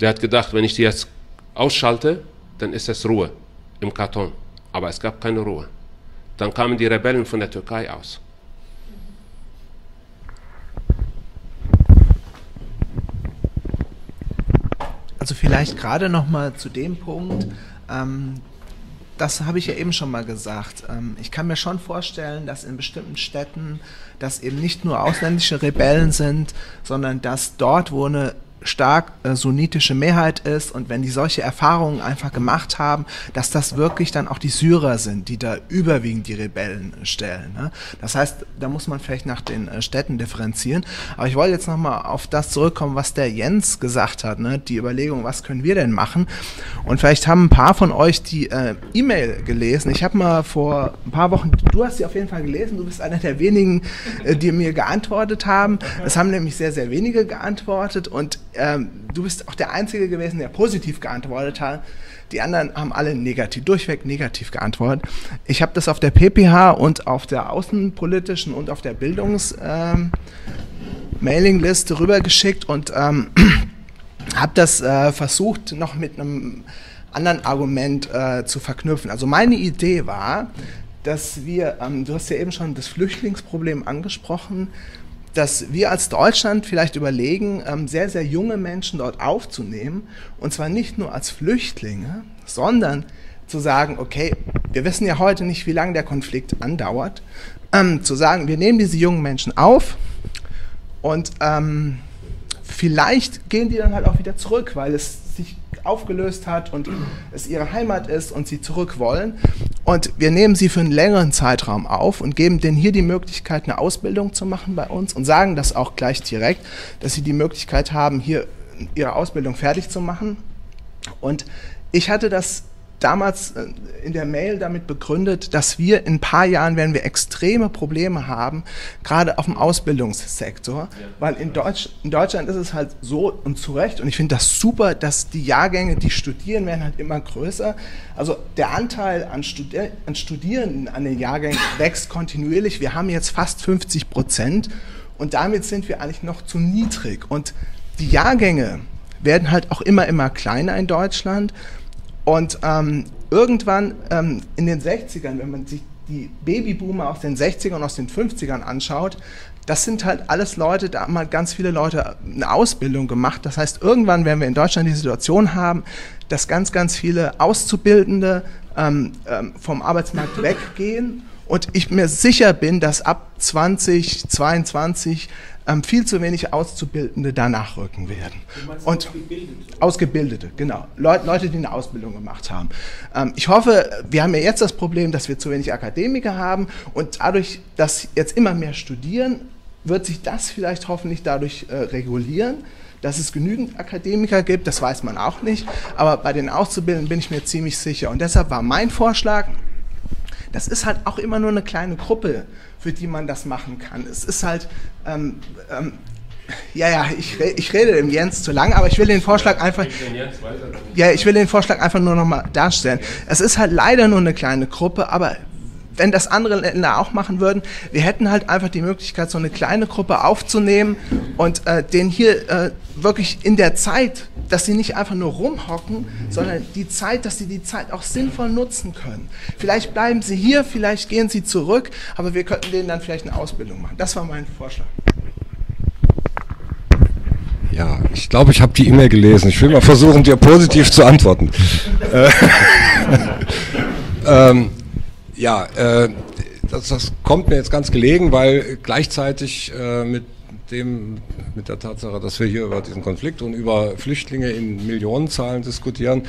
Speaker 1: Der hat gedacht, wenn ich die jetzt ausschalte, dann ist es Ruhe im Karton. Aber es gab keine Ruhe. Dann kamen die Rebellen von der Türkei aus.
Speaker 8: Also vielleicht gerade noch mal zu dem Punkt. Ähm, das habe ich ja eben schon mal gesagt. Ähm, ich kann mir schon vorstellen, dass in bestimmten Städten das eben nicht nur ausländische Rebellen sind, sondern dass dort, wo eine stark äh, sunnitische Mehrheit ist und wenn die solche Erfahrungen einfach gemacht haben, dass das wirklich dann auch die Syrer sind, die da überwiegend die Rebellen stellen. Ne? Das heißt, da muss man vielleicht nach den äh, Städten differenzieren. Aber ich wollte jetzt nochmal auf das zurückkommen, was der Jens gesagt hat, ne? die Überlegung, was können wir denn machen? Und vielleicht haben ein paar von euch die äh, E-Mail gelesen. Ich habe mal vor ein paar Wochen, du hast sie auf jeden Fall gelesen, du bist einer der wenigen, äh, die mir geantwortet haben. Es haben nämlich sehr, sehr wenige geantwortet und ähm, du bist auch der Einzige gewesen, der positiv geantwortet hat. Die anderen haben alle negativ, durchweg negativ geantwortet. Ich habe das auf der PPH und auf der außenpolitischen und auf der Bildungs-Mailingliste ähm, rübergeschickt und ähm, habe das äh, versucht, noch mit einem anderen Argument äh, zu verknüpfen. Also meine Idee war, dass wir, ähm, du hast ja eben schon das Flüchtlingsproblem angesprochen, dass wir als Deutschland vielleicht überlegen, ähm, sehr, sehr junge Menschen dort aufzunehmen. Und zwar nicht nur als Flüchtlinge, sondern zu sagen, okay, wir wissen ja heute nicht, wie lange der Konflikt andauert. Ähm, zu sagen, wir nehmen diese jungen Menschen auf und ähm, vielleicht gehen die dann halt auch wieder zurück, weil es sich aufgelöst hat und es ihre Heimat ist und sie zurück wollen. Und wir nehmen sie für einen längeren Zeitraum auf und geben denen hier die Möglichkeit, eine Ausbildung zu machen bei uns und sagen das auch gleich direkt, dass sie die Möglichkeit haben, hier ihre Ausbildung fertig zu machen. Und ich hatte das damals äh, in der Mail damit begründet, dass wir in ein paar Jahren werden wir extreme Probleme haben, gerade auf dem Ausbildungssektor, weil in, Deutsch, in Deutschland ist es halt so und zu Recht und ich finde das super, dass die Jahrgänge, die studieren, werden halt immer größer. Also der Anteil an, Studi an Studierenden an den Jahrgängen wächst kontinuierlich. Wir haben jetzt fast 50 Prozent und damit sind wir eigentlich noch zu niedrig und die Jahrgänge werden halt auch immer, immer kleiner in Deutschland und ähm, irgendwann ähm, in den 60ern, wenn man sich die Babyboomer aus den 60ern und aus den 50ern anschaut, das sind halt alles Leute, da haben halt ganz viele Leute eine Ausbildung gemacht. Das heißt, irgendwann werden wir in Deutschland die Situation haben, dass ganz, ganz viele Auszubildende ähm, ähm, vom Arbeitsmarkt weggehen. Und ich mir sicher bin, dass ab 2022 ähm, viel zu wenig Auszubildende danach rücken werden. Und Ausgebildete? Ausgebildete, genau. Leute, Leute, die eine Ausbildung gemacht haben. Ähm, ich hoffe, wir haben ja jetzt das Problem, dass wir zu wenig Akademiker haben und dadurch, dass jetzt immer mehr studieren, wird sich das vielleicht hoffentlich dadurch äh, regulieren. Dass es genügend Akademiker gibt, das weiß man auch nicht. Aber bei den Auszubildenden bin ich mir ziemlich sicher. Und deshalb war mein Vorschlag, das ist halt auch immer nur eine kleine Gruppe, für die man das machen kann. Es ist halt, ähm, ähm, ja, ja, ich, ich rede dem Jens zu lang, aber ich will den Vorschlag einfach, ja, ich will den Vorschlag einfach nur nochmal darstellen. Es ist halt leider nur eine kleine Gruppe, aber wenn das andere Länder auch machen würden, wir hätten halt einfach die Möglichkeit, so eine kleine Gruppe aufzunehmen und äh, den hier äh, wirklich in der Zeit, dass sie nicht einfach nur rumhocken, sondern die Zeit, dass sie die Zeit auch sinnvoll nutzen können. Vielleicht bleiben sie hier, vielleicht gehen sie zurück, aber wir könnten denen dann vielleicht eine Ausbildung machen. Das war mein Vorschlag.
Speaker 5: Ja, ich glaube, ich habe die E-Mail gelesen. Ich will mal versuchen, dir positiv zu antworten. Äh, ähm, ja, äh, das, das, kommt mir jetzt ganz gelegen, weil gleichzeitig äh, mit dem, mit der Tatsache, dass wir hier über diesen Konflikt und über Flüchtlinge in Millionenzahlen diskutieren,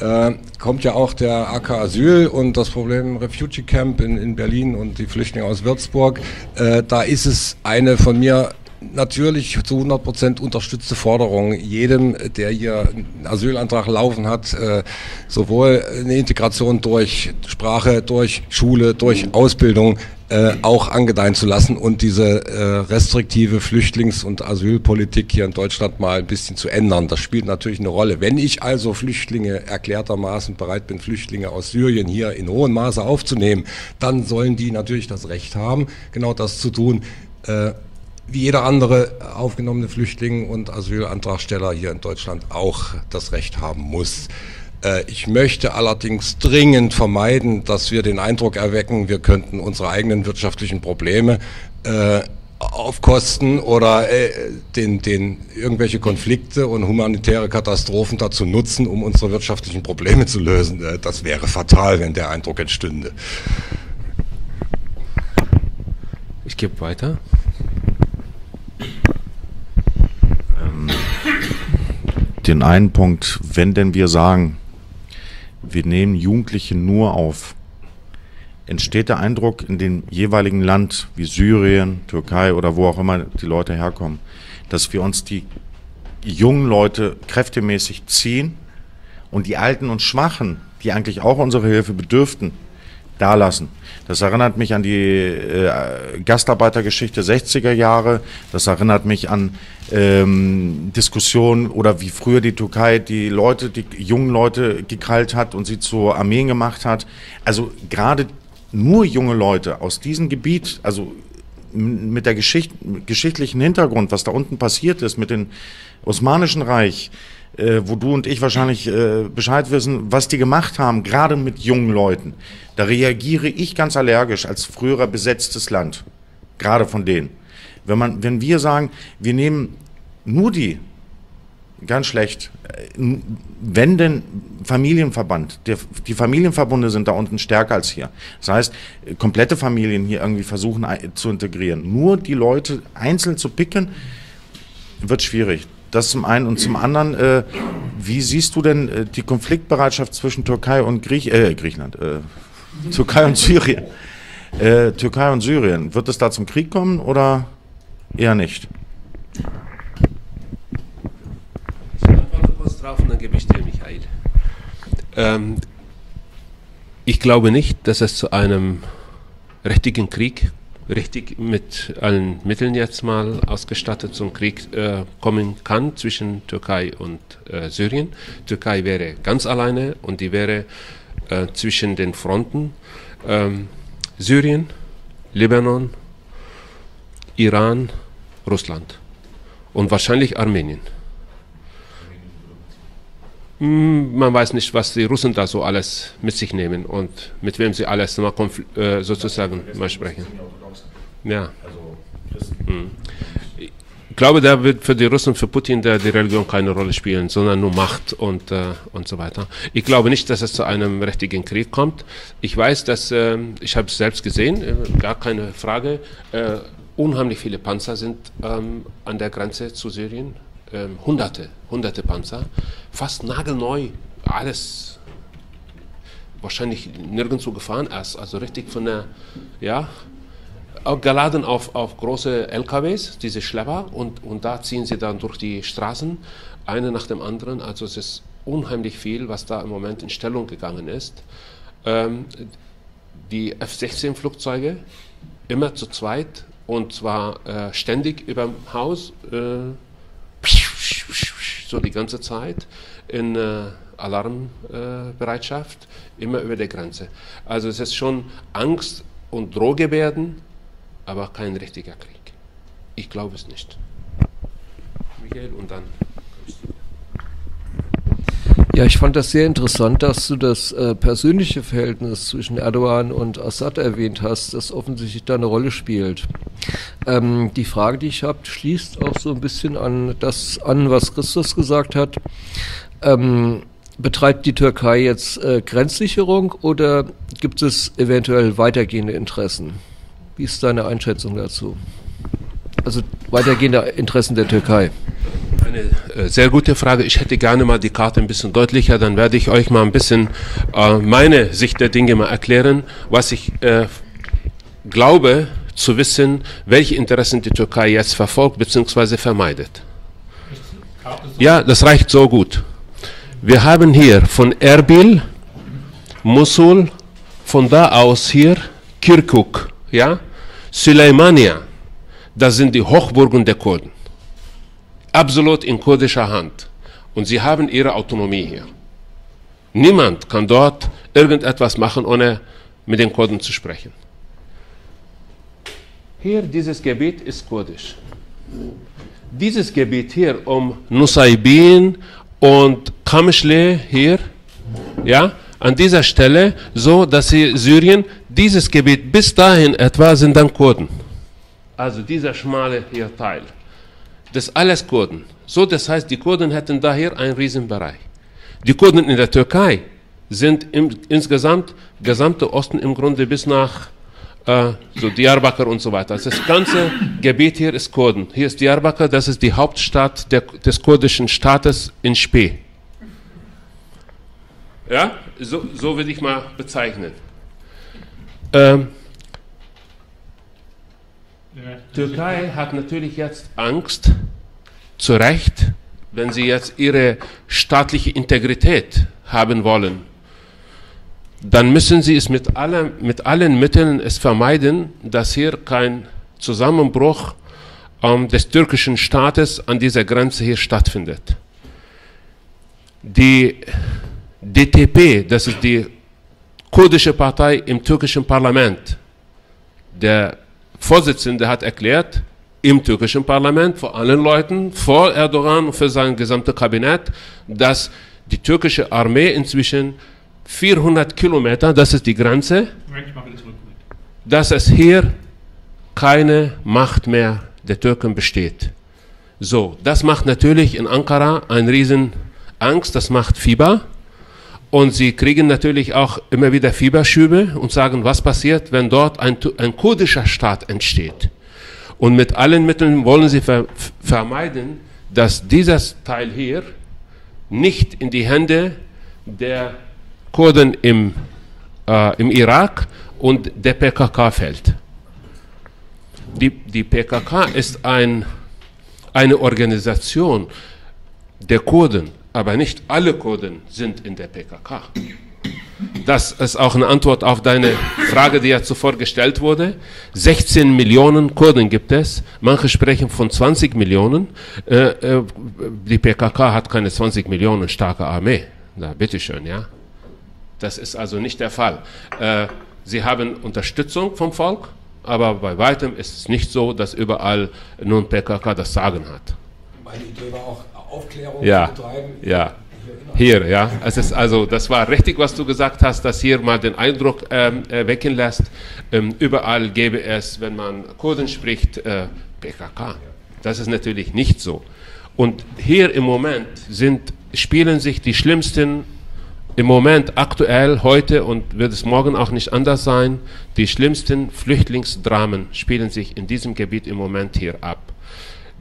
Speaker 5: äh, kommt ja auch der AK Asyl und das Problem Refugee Camp in, in Berlin und die Flüchtlinge aus Würzburg. Äh, da ist es eine von mir natürlich zu 100 Prozent unterstützte Forderung jedem, der hier einen Asylantrag laufen hat, äh, sowohl eine Integration durch Sprache, durch Schule, durch Ausbildung äh, auch angedeihen zu lassen und diese äh, restriktive Flüchtlings- und Asylpolitik hier in Deutschland mal ein bisschen zu ändern. Das spielt natürlich eine Rolle. Wenn ich also Flüchtlinge erklärtermaßen bereit bin, Flüchtlinge aus Syrien hier in hohem Maße aufzunehmen, dann sollen die natürlich das Recht haben, genau das zu tun, wie jeder andere aufgenommene Flüchtling und Asylantragsteller hier in Deutschland auch das Recht haben muss. Äh, ich möchte allerdings dringend vermeiden, dass wir den Eindruck erwecken, wir könnten unsere eigenen wirtschaftlichen Probleme äh, auf Kosten oder äh, den, den irgendwelche Konflikte und humanitäre Katastrophen dazu nutzen, um unsere wirtschaftlichen Probleme zu lösen. Äh, das wäre fatal, wenn der Eindruck entstünde.
Speaker 1: Ich gebe weiter.
Speaker 2: Den einen Punkt, wenn denn wir sagen, wir nehmen Jugendliche nur auf, entsteht der Eindruck in dem jeweiligen Land wie Syrien, Türkei oder wo auch immer die Leute herkommen, dass wir uns die jungen Leute kräftemäßig ziehen und die Alten und Schwachen, die eigentlich auch unsere Hilfe bedürften, da lassen. Das erinnert mich an die äh, Gastarbeitergeschichte 60er Jahre. Das erinnert mich an ähm, Diskussionen oder wie früher die Türkei die Leute, die jungen Leute gekrallt hat und sie zu Armeen gemacht hat. Also gerade nur junge Leute aus diesem Gebiet, also mit der Geschicht, geschichtlichen Hintergrund, was da unten passiert ist mit dem Osmanischen Reich, äh, wo du und ich wahrscheinlich äh, Bescheid wissen, was die gemacht haben, gerade mit jungen Leuten. Da reagiere ich ganz allergisch als früherer besetztes Land, gerade von denen. Wenn, man, wenn wir sagen, wir nehmen nur die, ganz schlecht, äh, wenn denn Familienverband, der, die Familienverbunde sind da unten stärker als hier. Das heißt, komplette Familien hier irgendwie versuchen zu integrieren. Nur die Leute einzeln zu picken, wird schwierig. Das zum einen und zum anderen, äh, wie siehst du denn äh, die Konfliktbereitschaft zwischen Türkei und Griech äh, Griechenland, äh, Türkei und Syrien? Äh, Türkei und Syrien, wird es da zum Krieg kommen oder eher nicht?
Speaker 1: Ich antworte kurz drauf und dann gebe ich dir Michael. Ich glaube nicht, dass es zu einem richtigen Krieg, richtig mit allen Mitteln jetzt mal ausgestattet zum Krieg äh, kommen kann zwischen Türkei und äh, Syrien. Türkei wäre ganz alleine und die wäre äh, zwischen den Fronten ähm, Syrien, Libanon, Iran, Russland und wahrscheinlich Armenien. Hm, Man weiß nicht, was die Russen da so alles mit sich nehmen und mit wem sie alles mal äh, sozusagen mal sprechen. Ja. Hm. Ich glaube, da wird für die Russen, für Putin da die Religion keine Rolle spielen, sondern nur Macht und, äh, und so weiter. Ich glaube nicht, dass es zu einem richtigen Krieg kommt. Ich weiß, dass, äh, ich habe es selbst gesehen, äh, gar keine Frage, äh, unheimlich viele Panzer sind ähm, an der Grenze zu Syrien. Ähm, hunderte, hunderte Panzer, fast nagelneu, alles wahrscheinlich nirgendwo gefahren also richtig von der, ja, geladen auf, auf große LKWs, diese Schlepper, und, und da ziehen sie dann durch die Straßen, eine nach dem anderen. Also es ist unheimlich viel, was da im Moment in Stellung gegangen ist. Ähm, die F-16-Flugzeuge immer zu zweit und zwar äh, ständig über dem Haus, äh, so die ganze Zeit in äh, Alarmbereitschaft, immer über der Grenze. Also es ist schon Angst und Drohgebärden, aber kein richtiger Krieg. Ich glaube es nicht. Michael und dann.
Speaker 9: Ja, ich fand das sehr interessant, dass du das äh, persönliche Verhältnis zwischen Erdogan und Assad erwähnt hast, das offensichtlich da eine Rolle spielt. Ähm, die Frage, die ich habe, schließt auch so ein bisschen an das an, was Christus gesagt hat. Ähm, betreibt die Türkei jetzt äh, Grenzsicherung oder gibt es eventuell weitergehende Interessen? Wie ist deine Einschätzung dazu? Also weitergehende Interessen der Türkei.
Speaker 1: Eine äh, sehr gute Frage. Ich hätte gerne mal die Karte ein bisschen deutlicher, dann werde ich euch mal ein bisschen äh, meine Sicht der Dinge mal erklären, was ich äh, glaube zu wissen, welche Interessen die Türkei jetzt verfolgt bzw. vermeidet. Ja, das reicht so gut. Wir haben hier von Erbil, Mosul, von da aus hier Kirkuk, ja, Süleymania. Das sind die Hochburgen der Kurden. Absolut in kurdischer Hand. Und sie haben ihre Autonomie hier. Niemand kann dort irgendetwas machen, ohne mit den Kurden zu sprechen. Hier, dieses Gebiet ist kurdisch. Dieses Gebiet hier um Nusaybin und Kamishli hier, ja, an dieser Stelle, so dass sie Syrien, dieses Gebiet bis dahin etwa sind dann Kurden. Also dieser schmale hier Teil. Das alles Kurden. So, das heißt, die Kurden hätten daher einen Riesenbereich. Die Kurden in der Türkei sind im, insgesamt, gesamte Osten im Grunde bis nach äh, so Diyarbakir und so weiter. Also das ganze Gebiet hier ist Kurden. Hier ist Diyarbakir, das ist die Hauptstadt der, des kurdischen Staates in Spee. Ja, so, so würde ich mal bezeichnen. Ähm, Türkei hat natürlich jetzt Angst, zu Recht, wenn sie jetzt ihre staatliche Integrität haben wollen, dann müssen sie es mit, alle, mit allen Mitteln es vermeiden, dass hier kein Zusammenbruch ähm, des türkischen Staates an dieser Grenze hier stattfindet. Die DTP, das ist die kurdische Partei im türkischen Parlament, der Vorsitzende hat erklärt, im türkischen Parlament, vor allen Leuten, vor Erdogan und für sein gesamtes Kabinett, dass die türkische Armee inzwischen 400 Kilometer, das ist die Grenze, dass es hier keine Macht mehr der Türken besteht. So, das macht natürlich in Ankara einen riesen Angst, das macht Fieber. Und sie kriegen natürlich auch immer wieder Fieberschübe und sagen, was passiert, wenn dort ein, ein kurdischer Staat entsteht. Und mit allen Mitteln wollen sie ver vermeiden, dass dieses Teil hier nicht in die Hände der Kurden im, äh, im Irak und der PKK fällt. Die, die PKK ist ein, eine Organisation der Kurden, aber nicht alle Kurden sind in der PKK. Das ist auch eine Antwort auf deine Frage, die ja zuvor gestellt wurde. 16 Millionen Kurden gibt es. Manche sprechen von 20 Millionen. Äh, äh, die PKK hat keine 20 Millionen starke Armee. Na, bitteschön, ja. Das ist also nicht der Fall. Äh, sie haben Unterstützung vom Volk, aber bei weitem ist es nicht so, dass überall nun PKK das Sagen hat.
Speaker 10: Meine Idee war auch, Aufklärung
Speaker 1: ja,
Speaker 10: zu betreiben.
Speaker 1: Ja, hier, ja. Es ist also, das war richtig, was du gesagt hast, dass hier mal den Eindruck ähm, äh, wecken lässt, ähm, überall gäbe es, wenn man Kurden spricht, äh, PKK. Das ist natürlich nicht so. Und hier im Moment sind, spielen sich die schlimmsten, im Moment aktuell, heute und wird es morgen auch nicht anders sein, die schlimmsten Flüchtlingsdramen spielen sich in diesem Gebiet im Moment hier ab.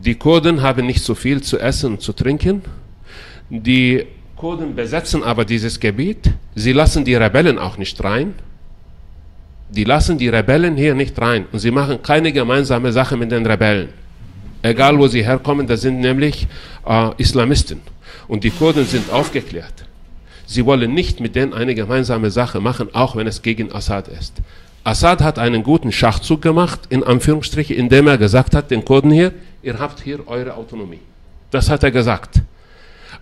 Speaker 1: Die Kurden haben nicht so viel zu essen und zu trinken. Die Kurden besetzen aber dieses Gebiet. Sie lassen die Rebellen auch nicht rein. Die lassen die Rebellen hier nicht rein. Und sie machen keine gemeinsame Sache mit den Rebellen. Egal wo sie herkommen, das sind nämlich äh, Islamisten. Und die Kurden sind aufgeklärt. Sie wollen nicht mit denen eine gemeinsame Sache machen, auch wenn es gegen Assad ist. Assad hat einen guten Schachzug gemacht, in Anführungsstrichen, indem er gesagt hat, den Kurden hier, ihr habt hier eure Autonomie. Das hat er gesagt.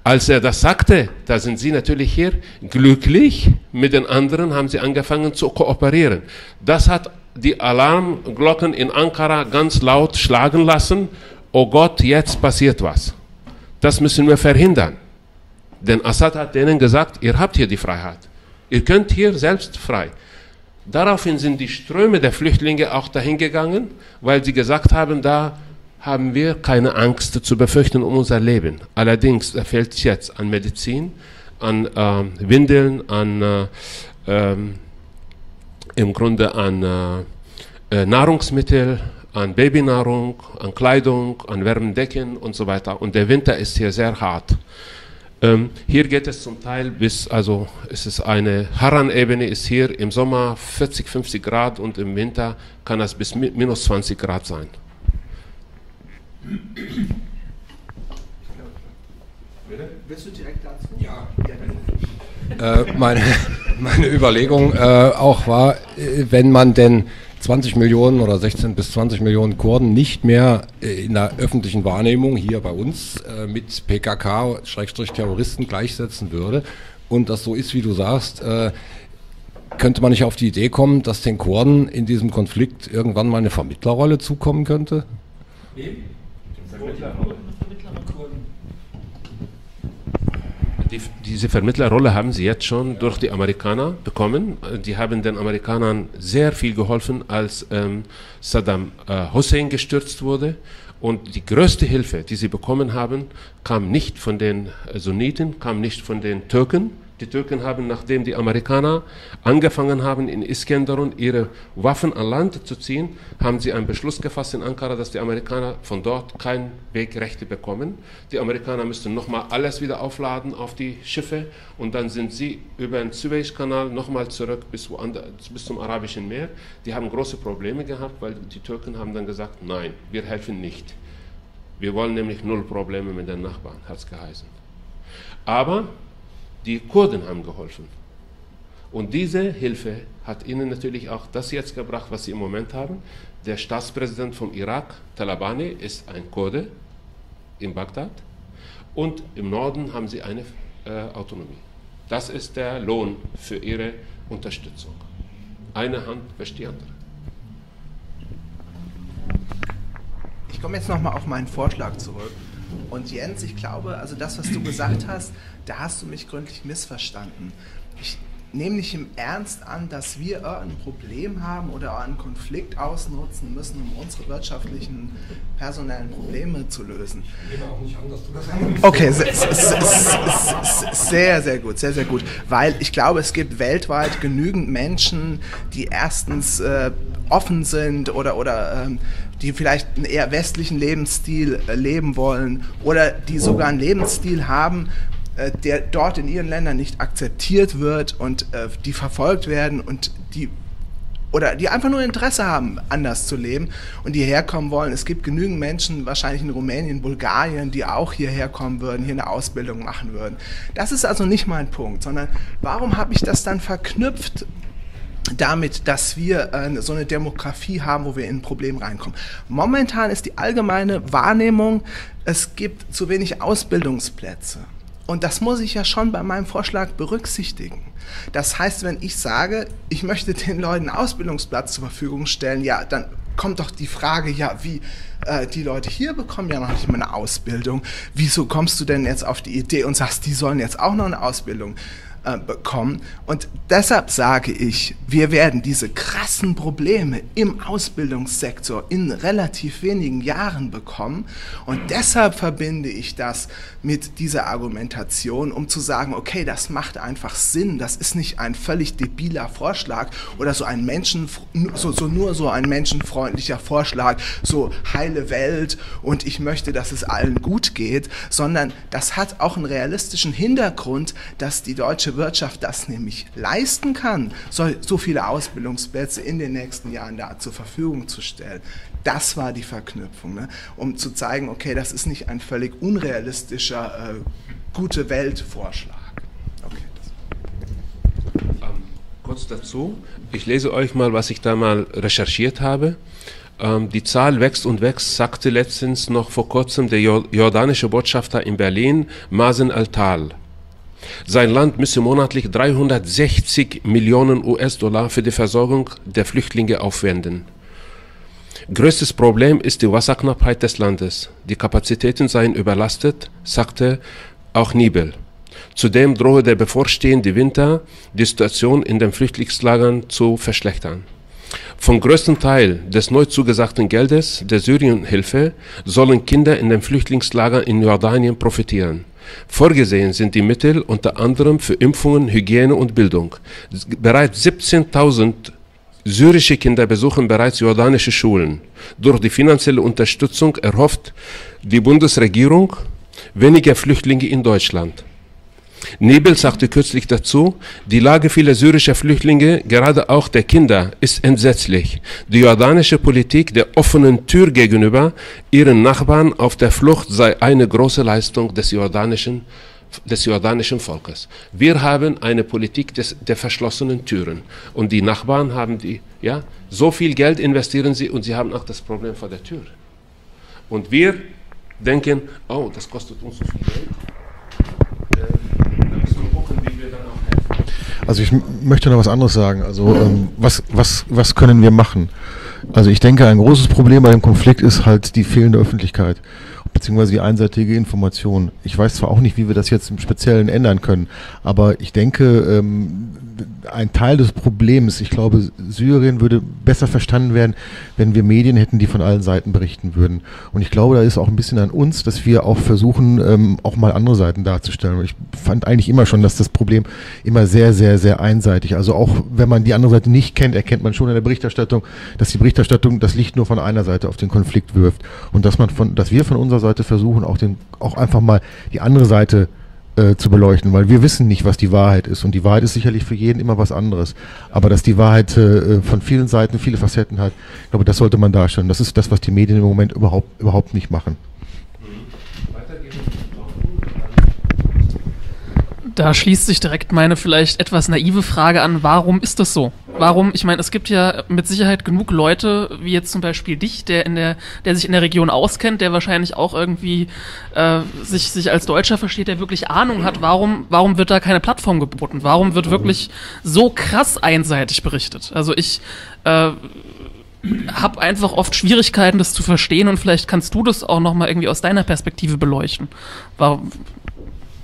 Speaker 1: Als er das sagte, da sind sie natürlich hier glücklich, mit den anderen haben sie angefangen zu kooperieren. Das hat die Alarmglocken in Ankara ganz laut schlagen lassen. Oh Gott, jetzt passiert was. Das müssen wir verhindern. Denn Assad hat denen gesagt, ihr habt hier die Freiheit. Ihr könnt hier selbst frei. Daraufhin sind die Ströme der Flüchtlinge auch dahin gegangen, weil sie gesagt haben, da haben wir keine Angst zu befürchten um unser Leben. Allerdings fehlt es jetzt an Medizin, an äh, Windeln, an äh, ähm, im Grunde an äh, äh, Nahrungsmittel, an Babynahrung, an Kleidung, an warmen Decken und so weiter. Und der Winter ist hier sehr hart. Ähm, hier geht es zum Teil bis, also es ist eine Harran-Ebene, ist hier im Sommer 40, 50 Grad und im Winter kann es bis minus 20 Grad sein.
Speaker 8: Willst du direkt dazu?
Speaker 10: Ja.
Speaker 5: Äh, meine, meine Überlegung äh, auch war, äh, wenn man denn 20 Millionen oder 16 bis 20 Millionen Kurden nicht mehr äh, in der öffentlichen Wahrnehmung hier bei uns äh, mit PKK-Terroristen gleichsetzen würde und das so ist, wie du sagst, äh, könnte man nicht auf die Idee kommen, dass den Kurden in diesem Konflikt irgendwann mal eine Vermittlerrolle zukommen könnte?
Speaker 10: Wem?
Speaker 1: Die, diese Vermittlerrolle haben sie jetzt schon durch die Amerikaner bekommen. Die haben den Amerikanern sehr viel geholfen, als ähm, Saddam äh, Hussein gestürzt wurde. Und die größte Hilfe, die sie bekommen haben, kam nicht von den Sunniten, kam nicht von den Türken, die Türken haben, nachdem die Amerikaner angefangen haben, in Iskenderun ihre Waffen an Land zu ziehen, haben sie einen Beschluss gefasst in Ankara, dass die Amerikaner von dort kein Wegrechte bekommen. Die Amerikaner müssten nochmal alles wieder aufladen auf die Schiffe und dann sind sie über den Suezkanal nochmal zurück bis, bis zum Arabischen Meer. Die haben große Probleme gehabt, weil die Türken haben dann gesagt, nein, wir helfen nicht. Wir wollen nämlich null Probleme mit den Nachbarn, hat es geheißen. Aber die Kurden haben geholfen. Und diese Hilfe hat ihnen natürlich auch das jetzt gebracht, was sie im Moment haben. Der Staatspräsident vom Irak, Talabani, ist ein Kurde in Bagdad. Und im Norden haben sie eine äh, Autonomie. Das ist der Lohn für ihre Unterstützung. Eine Hand wäscht die andere.
Speaker 8: Ich komme jetzt nochmal auf meinen Vorschlag zurück. Und Jens, ich glaube, also das, was du gesagt hast, da hast du mich gründlich missverstanden. Ich nehme nicht im Ernst an, dass wir irgendein Problem haben oder einen Konflikt ausnutzen müssen, um unsere wirtschaftlichen, personellen Probleme zu lösen.
Speaker 10: Ich nehme auch nicht an, dass du das
Speaker 8: Okay, sehr, sehr gut, sehr, sehr gut. Weil ich glaube, es gibt weltweit genügend Menschen, die erstens äh, offen sind oder, oder ähm, die vielleicht einen eher westlichen Lebensstil äh, leben wollen oder die sogar einen Lebensstil haben, äh, der dort in ihren Ländern nicht akzeptiert wird und äh, die verfolgt werden und die oder die einfach nur Interesse haben, anders zu leben und die herkommen wollen. Es gibt genügend Menschen, wahrscheinlich in Rumänien, Bulgarien, die auch hierher kommen würden, hier eine Ausbildung machen würden. Das ist also nicht mein Punkt, sondern warum habe ich das dann verknüpft damit, dass wir äh, so eine Demografie haben, wo wir in ein Problem reinkommen. Momentan ist die allgemeine Wahrnehmung, es gibt zu wenig Ausbildungsplätze. Und das muss ich ja schon bei meinem Vorschlag berücksichtigen. Das heißt, wenn ich sage, ich möchte den Leuten einen Ausbildungsplatz zur Verfügung stellen, ja, dann kommt doch die Frage, ja, wie, äh, die Leute hier bekommen ja noch nicht mal eine Ausbildung. Wieso kommst du denn jetzt auf die Idee und sagst, die sollen jetzt auch noch eine Ausbildung äh, bekommen. Und deshalb sage ich, wir werden diese krassen Probleme im Ausbildungssektor in relativ wenigen Jahren bekommen. Und deshalb verbinde ich das mit dieser Argumentation, um zu sagen, okay, das macht einfach Sinn. Das ist nicht ein völlig debiler Vorschlag oder so ein Menschen, so, so nur so ein menschenfreundlicher Vorschlag, so heile Welt und ich möchte, dass es allen gut geht, sondern das hat auch einen realistischen Hintergrund, dass die deutsche Wirtschaft das nämlich leisten kann, so, so viele Ausbildungsplätze in den nächsten Jahren da zur Verfügung zu stellen. Das war die Verknüpfung, ne? um zu zeigen, okay, das ist nicht ein völlig unrealistischer äh, gute Welt-Vorschlag. Okay,
Speaker 1: ähm, kurz dazu, ich lese euch mal, was ich da mal recherchiert habe. Ähm, die Zahl wächst und wächst, sagte letztens noch vor kurzem der jordanische Botschafter in Berlin, Mazen Al-Tal. Sein Land müsse monatlich 360 Millionen US-Dollar für die Versorgung der Flüchtlinge aufwenden. Größtes Problem ist die Wasserknappheit des Landes. Die Kapazitäten seien überlastet, sagte auch Nibel. Zudem drohe der bevorstehende Winter die Situation in den Flüchtlingslagern zu verschlechtern. Vom größten Teil des neu zugesagten Geldes der Syrienhilfe sollen Kinder in den Flüchtlingslagern in Jordanien profitieren. Vorgesehen sind die Mittel unter anderem für Impfungen, Hygiene und Bildung. Bereits 17.000 syrische Kinder besuchen bereits jordanische Schulen. Durch die finanzielle Unterstützung erhofft die Bundesregierung weniger Flüchtlinge in Deutschland. Nebel sagte kürzlich dazu, die Lage vieler syrischer Flüchtlinge, gerade auch der Kinder, ist entsetzlich. Die jordanische Politik der offenen Tür gegenüber ihren Nachbarn auf der Flucht sei eine große Leistung des jordanischen, des jordanischen Volkes. Wir haben eine Politik des, der verschlossenen Türen und die Nachbarn haben die, ja, so viel Geld investieren sie und sie haben auch das Problem vor der Tür. Und wir denken, oh, das kostet uns so viel Geld. Äh,
Speaker 11: also ich möchte noch was anderes sagen. Also ähm, was, was, was können wir machen? Also ich denke, ein großes Problem bei dem Konflikt ist halt die fehlende Öffentlichkeit beziehungsweise die einseitige Information. Ich weiß zwar auch nicht, wie wir das jetzt im Speziellen ändern können, aber ich denke, ähm, ein Teil des Problems, ich glaube, Syrien würde besser verstanden werden, wenn wir Medien hätten, die von allen Seiten berichten würden. Und ich glaube, da ist auch ein bisschen an uns, dass wir auch versuchen, ähm, auch mal andere Seiten darzustellen. Ich fand eigentlich immer schon, dass das Problem immer sehr, sehr, sehr einseitig. Also auch wenn man die andere Seite nicht kennt, erkennt man schon in der Berichterstattung, dass die Berichterstattung das Licht nur von einer Seite auf den Konflikt wirft. Und dass man von, dass wir von unserer Seite versuchen, auch den, auch einfach mal die andere Seite äh, zu beleuchten, weil wir wissen nicht, was die Wahrheit ist. Und die Wahrheit ist sicherlich für jeden immer was anderes. Aber dass die Wahrheit äh, von vielen Seiten viele Facetten hat, ich glaube, das sollte man darstellen. Das ist das, was die Medien im Moment überhaupt, überhaupt nicht machen.
Speaker 6: Da schließt sich direkt meine vielleicht etwas naive Frage an, warum ist das so? Warum, ich meine, es gibt ja mit Sicherheit genug Leute, wie jetzt zum Beispiel dich, der in der, der sich in der Region auskennt, der wahrscheinlich auch irgendwie äh, sich, sich als Deutscher versteht, der wirklich Ahnung hat, warum, warum wird da keine Plattform geboten? Warum wird wirklich so krass einseitig berichtet? Also ich äh, habe einfach oft Schwierigkeiten, das zu verstehen und vielleicht kannst du das auch nochmal irgendwie aus deiner Perspektive beleuchten. Warum,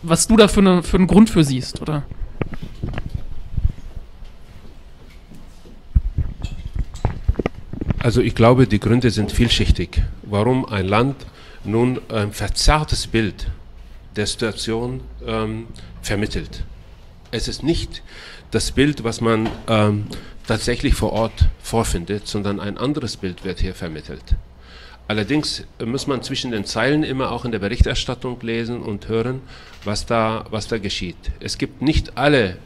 Speaker 6: was du da für, eine, für einen Grund für siehst, oder?
Speaker 1: Also ich glaube, die Gründe sind vielschichtig. Warum ein Land nun ein verzerrtes Bild der Situation ähm, vermittelt. Es ist nicht das Bild, was man ähm, tatsächlich vor Ort vorfindet, sondern ein anderes Bild wird hier vermittelt. Allerdings muss man zwischen den Zeilen immer auch in der Berichterstattung lesen und hören, was da, was da geschieht. Es gibt nicht alle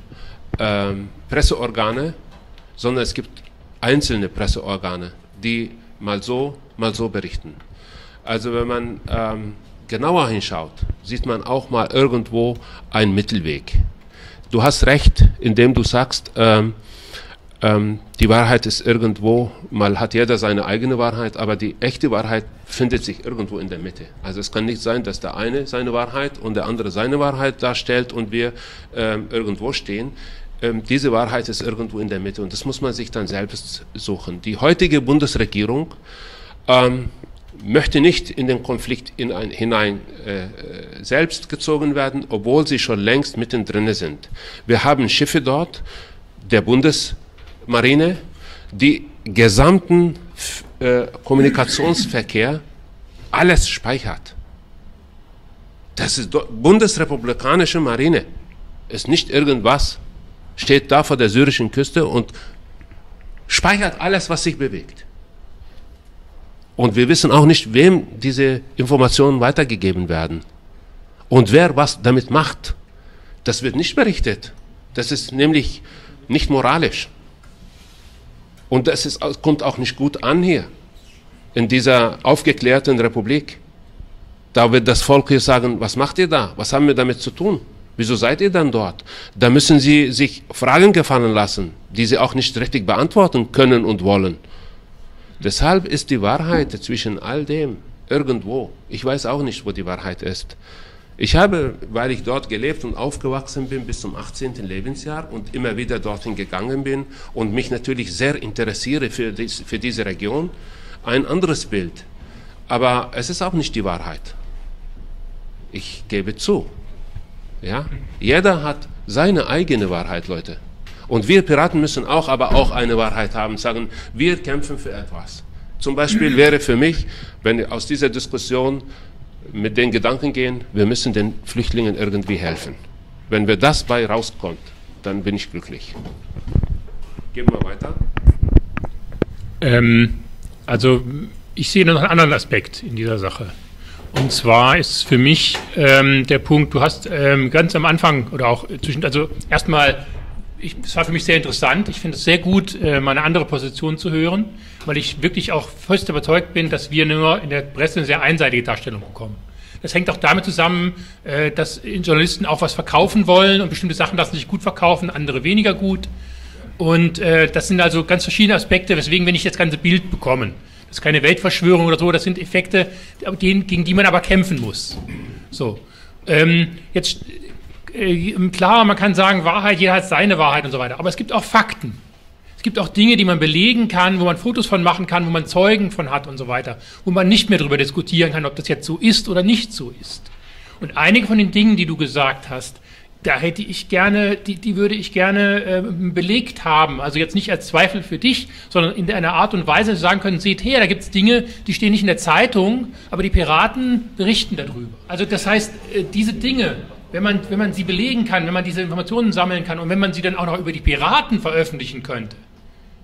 Speaker 1: ähm, Presseorgane, sondern es gibt einzelne Presseorgane, die mal so, mal so berichten. Also wenn man ähm, genauer hinschaut, sieht man auch mal irgendwo einen Mittelweg. Du hast recht, indem du sagst, ähm, ähm, die Wahrheit ist irgendwo, mal hat jeder seine eigene Wahrheit, aber die echte Wahrheit findet sich irgendwo in der Mitte. Also es kann nicht sein, dass der eine seine Wahrheit und der andere seine Wahrheit darstellt und wir ähm, irgendwo stehen. Ähm, diese Wahrheit ist irgendwo in der Mitte und das muss man sich dann selbst suchen. Die heutige Bundesregierung ähm, möchte nicht in den Konflikt in ein, hinein äh, selbst gezogen werden, obwohl sie schon längst mittendrin sind. Wir haben Schiffe dort der Bundesmarine, die gesamten äh, Kommunikationsverkehr alles speichert. Das ist bundesrepublikanische Marine, ist nicht irgendwas, steht da vor der syrischen Küste und speichert alles, was sich bewegt. Und wir wissen auch nicht, wem diese Informationen weitergegeben werden. Und wer was damit macht. Das wird nicht berichtet. Das ist nämlich nicht moralisch. Und das ist, kommt auch nicht gut an hier, in dieser aufgeklärten Republik. Da wird das Volk hier sagen, was macht ihr da? Was haben wir damit zu tun? Wieso seid ihr dann dort? Da müssen sie sich Fragen gefallen lassen, die sie auch nicht richtig beantworten können und wollen. Deshalb ist die Wahrheit zwischen all dem irgendwo. Ich weiß auch nicht, wo die Wahrheit ist. Ich habe, weil ich dort gelebt und aufgewachsen bin bis zum 18. Lebensjahr und immer wieder dorthin gegangen bin und mich natürlich sehr interessiere für, dies, für diese Region, ein anderes Bild. Aber es ist auch nicht die Wahrheit. Ich gebe zu. Ja? Jeder hat seine eigene Wahrheit, Leute. Und wir Piraten müssen auch aber auch eine Wahrheit haben, sagen, wir kämpfen für etwas. Zum Beispiel wäre für mich, wenn aus dieser Diskussion mit den Gedanken gehen, wir müssen den Flüchtlingen irgendwie helfen. Wenn wir das bei rauskommt, dann bin ich glücklich. Gehen wir weiter.
Speaker 7: Ähm, also ich sehe noch einen anderen Aspekt in dieser Sache. Und zwar ist für mich ähm, der Punkt, du hast ähm, ganz am Anfang oder auch zwischen, also erstmal es war für mich sehr interessant. Ich finde es sehr gut, äh, mal andere Position zu hören, weil ich wirklich auch fest überzeugt bin, dass wir nur in der Presse eine sehr einseitige Darstellung bekommen. Das hängt auch damit zusammen, äh, dass Journalisten auch was verkaufen wollen und bestimmte Sachen lassen sich gut verkaufen, andere weniger gut. Und äh, das sind also ganz verschiedene Aspekte, weswegen wir nicht das ganze Bild bekommen. Das ist keine Weltverschwörung oder so, das sind Effekte, gegen die man aber kämpfen muss. So. Ähm, jetzt äh, klar, man kann sagen, Wahrheit, jeder hat seine Wahrheit und so weiter. Aber es gibt auch Fakten. Es gibt auch Dinge, die man belegen kann, wo man Fotos von machen kann, wo man Zeugen von hat und so weiter. Wo man nicht mehr darüber diskutieren kann, ob das jetzt so ist oder nicht so ist. Und einige von den Dingen, die du gesagt hast, da hätte ich gerne, die, die würde ich gerne äh, belegt haben. Also jetzt nicht als Zweifel für dich, sondern in einer Art und Weise sagen können, seht her, da gibt es Dinge, die stehen nicht in der Zeitung, aber die Piraten berichten darüber. Also das heißt, äh, diese Dinge, wenn man, wenn man sie belegen kann, wenn man diese Informationen sammeln kann und wenn man sie dann auch noch über die Piraten veröffentlichen könnte.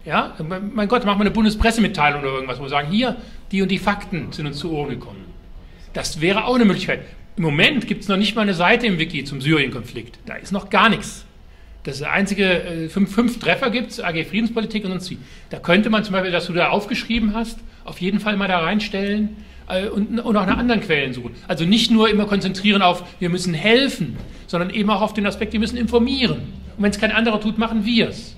Speaker 7: Ja, mein Gott, machen wir eine Bundespressemitteilung oder irgendwas, wo wir sagen, hier, die und die Fakten sind uns zu Ohren gekommen. Das wäre auch eine Möglichkeit. Im Moment gibt es noch nicht mal eine Seite im Wiki zum Syrien-Konflikt. Da ist noch gar nichts. Das ist der einzige, äh, fünf, fünf Treffer gibt es, AG Friedenspolitik und sonst wie. Da könnte man zum Beispiel, dass du da aufgeschrieben hast, auf jeden Fall mal da reinstellen und, und auch nach anderen Quellen suchen. Also nicht nur immer konzentrieren auf, wir müssen helfen, sondern eben auch auf den Aspekt, wir müssen informieren. Und wenn es kein anderer tut, machen wir es.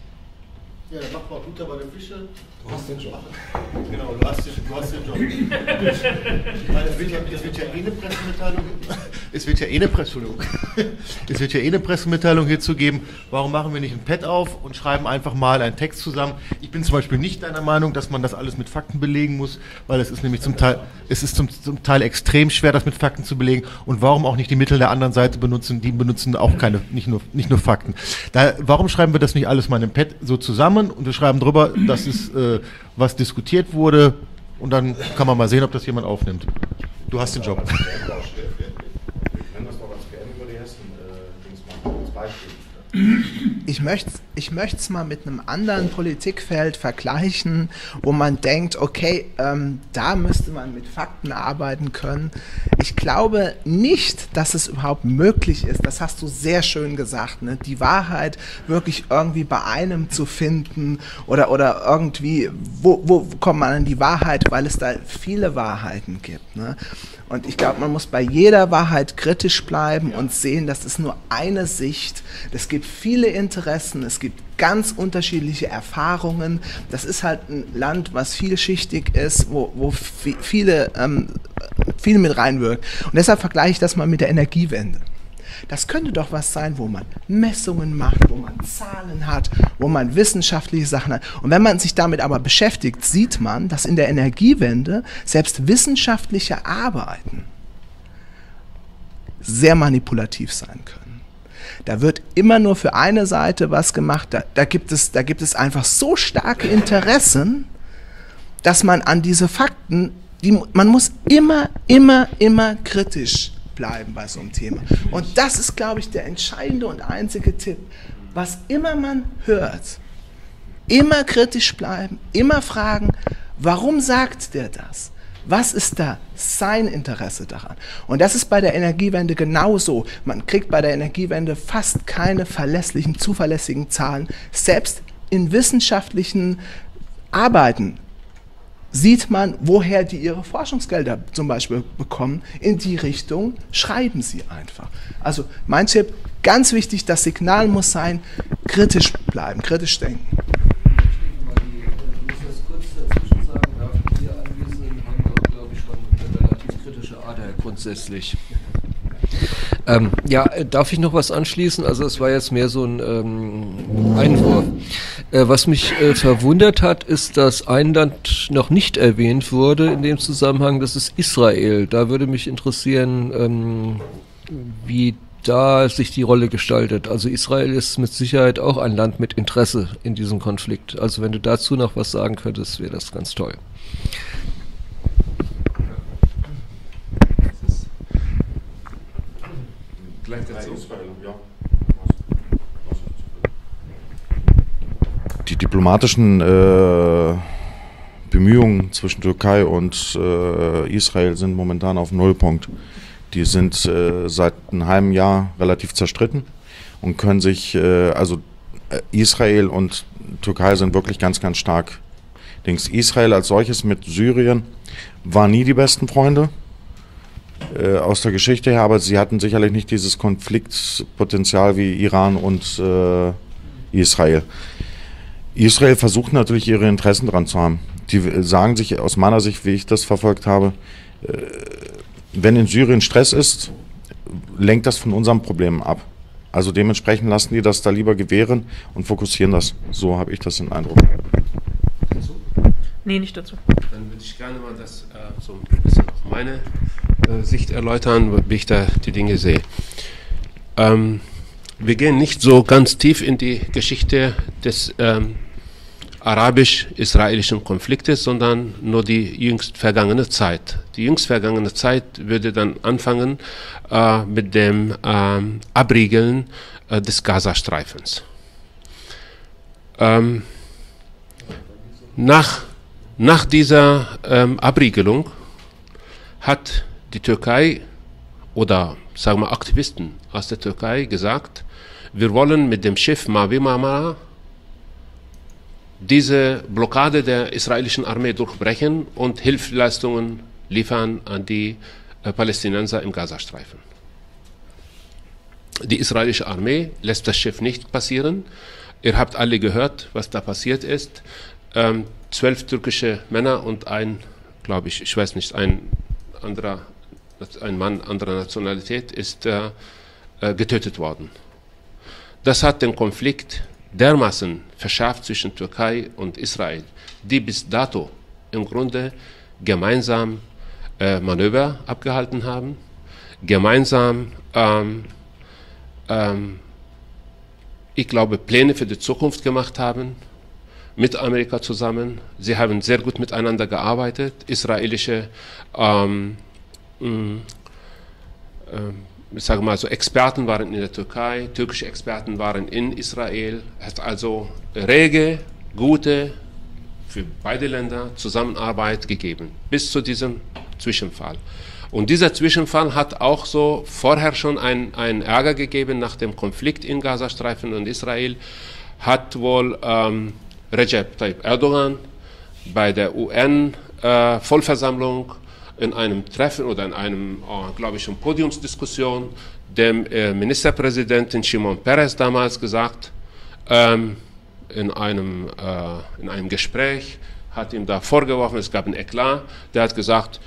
Speaker 12: Ja, mach mal Butter bei der Fische. Du hast den Job. Genau, du hast den, du hast den Job. Es, wird ja, es wird ja eh eine Pressemitteilung. Es wird ja eh eine Pressemitteilung. Es wird ja eh eine Pressemitteilung hierzu geben. Warum machen wir nicht ein Pad auf und schreiben einfach mal einen Text zusammen? Ich bin zum Beispiel nicht deiner Meinung, dass man das alles mit Fakten belegen muss, weil es ist nämlich zum Teil, es ist zum, zum Teil extrem schwer, das mit Fakten zu belegen. Und warum auch nicht die Mittel der anderen Seite benutzen? Die benutzen auch keine, nicht nur, nicht nur Fakten. Da, warum schreiben wir das nicht alles mal in einem Pad so zusammen und wir schreiben drüber, das ist äh, was diskutiert wurde und dann kann man mal sehen, ob das jemand aufnimmt. Du hast den Job.
Speaker 2: Wir können das doch als PM über die Hessen äh, Beispiel.
Speaker 8: Ich möchte ich möchte es mal mit einem anderen Politikfeld vergleichen, wo man denkt, okay, ähm, da müsste man mit Fakten arbeiten können. Ich glaube nicht, dass es überhaupt möglich ist, das hast du sehr schön gesagt, ne? die Wahrheit wirklich irgendwie bei einem zu finden oder, oder irgendwie, wo, wo kommt man an die Wahrheit, weil es da viele Wahrheiten gibt. Ne? Und ich glaube, man muss bei jeder Wahrheit kritisch bleiben und sehen, das ist nur eine Sicht. Es gibt viele Interessen, es gibt ganz unterschiedliche Erfahrungen. Das ist halt ein Land, was vielschichtig ist, wo, wo viele, ähm, viel mit reinwirkt. Und deshalb vergleiche ich das mal mit der Energiewende. Das könnte doch was sein, wo man Messungen macht, wo man Zahlen hat, wo man wissenschaftliche Sachen hat. Und wenn man sich damit aber beschäftigt, sieht man, dass in der Energiewende selbst wissenschaftliche Arbeiten sehr manipulativ sein können. Da wird immer nur für eine Seite was gemacht. Da, da, gibt, es, da gibt es einfach so starke Interessen, dass man an diese Fakten, die, man muss immer, immer, immer kritisch bleiben bei so einem Thema. Und das ist, glaube ich, der entscheidende und einzige Tipp. Was immer man hört, immer kritisch bleiben, immer fragen, warum sagt der das? Was ist da sein Interesse daran? Und das ist bei der Energiewende genauso. Man kriegt bei der Energiewende fast keine verlässlichen, zuverlässigen Zahlen. Selbst in wissenschaftlichen Arbeiten sieht man, woher die ihre Forschungsgelder zum Beispiel bekommen. In die Richtung schreiben sie einfach. Also mein Tipp, ganz wichtig, das Signal muss sein, kritisch bleiben, kritisch denken.
Speaker 9: Grundsätzlich. Ähm, ja, darf ich noch was anschließen? Also es war jetzt mehr so ein ähm, Einwurf. Äh, was mich äh, verwundert hat, ist, dass ein Land noch nicht erwähnt wurde in dem Zusammenhang, das ist Israel. Da würde mich interessieren, ähm, wie da sich die Rolle gestaltet. Also Israel ist mit Sicherheit auch ein Land mit Interesse in diesem Konflikt. Also wenn du dazu noch was sagen könntest, wäre das ganz toll.
Speaker 2: Gleich dazu. Die diplomatischen äh, Bemühungen zwischen Türkei und äh, Israel sind momentan auf Nullpunkt. Die sind äh, seit einem halben Jahr relativ zerstritten und können sich, äh, also äh, Israel und Türkei sind wirklich ganz, ganz stark. Denkst, Israel als solches mit Syrien war nie die besten Freunde äh, aus der Geschichte her, aber sie hatten sicherlich nicht dieses Konfliktpotenzial wie Iran und äh, Israel. Israel versucht natürlich ihre Interessen dran zu haben. Die sagen sich aus meiner Sicht, wie ich das verfolgt habe, äh, wenn in Syrien Stress ist, lenkt das von unserem Problem ab. Also dementsprechend lassen die das da lieber gewähren und fokussieren das. So habe ich das in Eindruck.
Speaker 6: Nee, nicht dazu.
Speaker 1: Dann würde ich gerne mal das äh, so ein bisschen auf meine Sicht erläutern, wie ich da die Dinge sehe. Ähm, wir gehen nicht so ganz tief in die Geschichte des ähm, arabisch-israelischen Konfliktes, sondern nur die jüngst vergangene Zeit. Die jüngst vergangene Zeit würde dann anfangen äh, mit dem ähm, Abriegeln äh, des Gazastreifens. Ähm, nach nach dieser ähm, Abriegelung hat die Türkei oder sagen wir Aktivisten aus der Türkei gesagt, wir wollen mit dem Schiff Mavi Marmara diese Blockade der israelischen Armee durchbrechen und Hilfsleistungen liefern an die äh, Palästinenser im Gazastreifen. Die israelische Armee lässt das Schiff nicht passieren. Ihr habt alle gehört, was da passiert ist. Ähm, zwölf türkische Männer und ein, glaube ich, ich weiß nicht, ein anderer, ein Mann anderer Nationalität ist äh, äh, getötet worden. Das hat den Konflikt dermaßen verschärft zwischen Türkei und Israel, die bis dato im Grunde gemeinsam äh, Manöver abgehalten haben, gemeinsam, ähm, ähm, ich glaube, Pläne für die Zukunft gemacht haben, mit Amerika zusammen. Sie haben sehr gut miteinander gearbeitet. Israelische ähm, äh, ich sage mal so, Experten waren in der Türkei, türkische Experten waren in Israel. Hat also rege, gute, für beide Länder Zusammenarbeit gegeben, bis zu diesem Zwischenfall. Und dieser Zwischenfall hat auch so vorher schon einen Ärger gegeben nach dem Konflikt in Gazastreifen und Israel, hat wohl ähm, Recep Tayyip Erdogan bei der UN-Vollversammlung äh, in einem Treffen oder in einem, äh, glaube ich, Podiumsdiskussion dem äh, Ministerpräsidenten Shimon Peres damals gesagt, ähm, in, einem, äh, in einem Gespräch, hat ihm da vorgeworfen, es gab ein Eklat, der hat gesagt,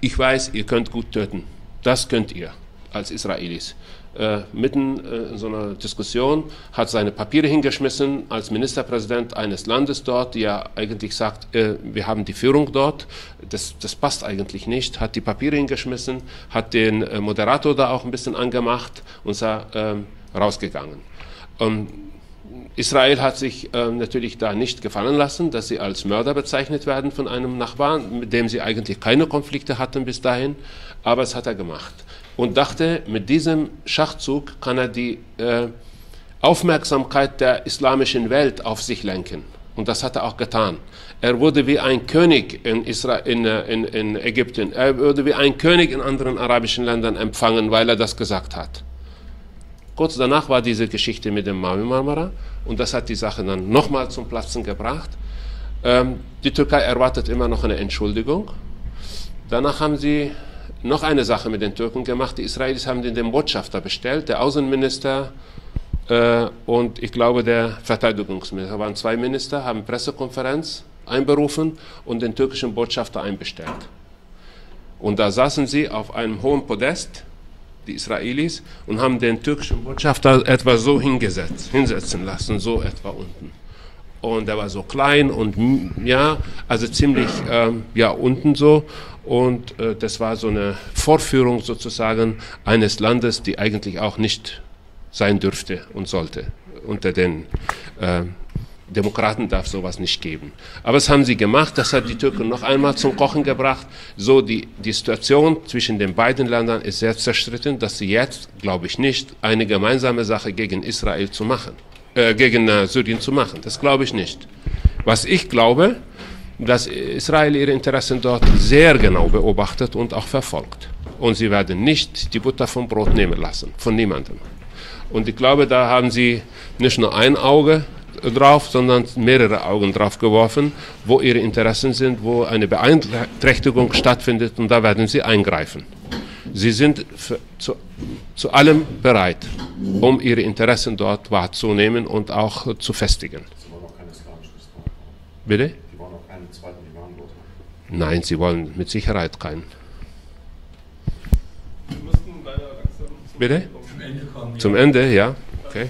Speaker 1: ich weiß, ihr könnt gut töten. Das könnt ihr als Israelis. Äh, mitten äh, in so einer Diskussion hat seine Papiere hingeschmissen als Ministerpräsident eines Landes dort, der eigentlich sagt, äh, wir haben die Führung dort, das, das passt eigentlich nicht, hat die Papiere hingeschmissen, hat den äh, Moderator da auch ein bisschen angemacht und ist ähm, rausgegangen. Und Israel hat sich äh, natürlich da nicht gefallen lassen, dass sie als Mörder bezeichnet werden von einem Nachbarn, mit dem sie eigentlich keine Konflikte hatten bis dahin, aber es hat er gemacht und dachte, mit diesem Schachzug kann er die äh, Aufmerksamkeit der islamischen Welt auf sich lenken. Und das hat er auch getan. Er wurde wie ein König in, Israel, in, äh, in, in Ägypten. Er wurde wie ein König in anderen arabischen Ländern empfangen, weil er das gesagt hat. Kurz danach war diese Geschichte mit dem Mavi Marmara und das hat die Sache dann nochmal zum Platzen gebracht. Ähm, die Türkei erwartet immer noch eine Entschuldigung. Danach haben sie noch eine Sache mit den Türken gemacht. Die Israelis haben den, den Botschafter bestellt, der Außenminister äh, und ich glaube der Verteidigungsminister. Da waren zwei Minister, haben Pressekonferenz einberufen und den türkischen Botschafter einbestellt. Und da saßen sie auf einem hohen Podest die Israelis, und haben den türkischen Botschafter etwa so hingesetzt, hinsetzen lassen, so etwa unten. Und er war so klein und ja, also ziemlich ähm, ja unten so. Und äh, das war so eine Vorführung sozusagen eines Landes, die eigentlich auch nicht sein dürfte und sollte unter den äh, Demokraten darf sowas nicht geben. Aber das haben sie gemacht, das hat die Türken noch einmal zum Kochen gebracht. So, die, die Situation zwischen den beiden Ländern ist sehr zerstritten, dass sie jetzt, glaube ich nicht, eine gemeinsame Sache gegen Israel zu machen, äh, gegen äh, Syrien zu machen. Das glaube ich nicht. Was ich glaube, dass Israel ihre Interessen dort sehr genau beobachtet und auch verfolgt. Und sie werden nicht die Butter vom Brot nehmen lassen, von niemandem. Und ich glaube, da haben sie nicht nur ein Auge drauf, sondern mehrere Augen drauf geworfen, wo ihre Interessen sind, wo eine Beeinträchtigung stattfindet und da werden sie eingreifen. Sie sind für, zu, zu allem bereit, um ihre Interessen dort wahrzunehmen und auch zu festigen. Bitte? Sie wollen auch keinen zweiten Imam dort Nein, sie wollen mit Sicherheit keinen. Wir müssten leider langsam zum Bitte? Ende kommen. Zum Ende, ja. Okay.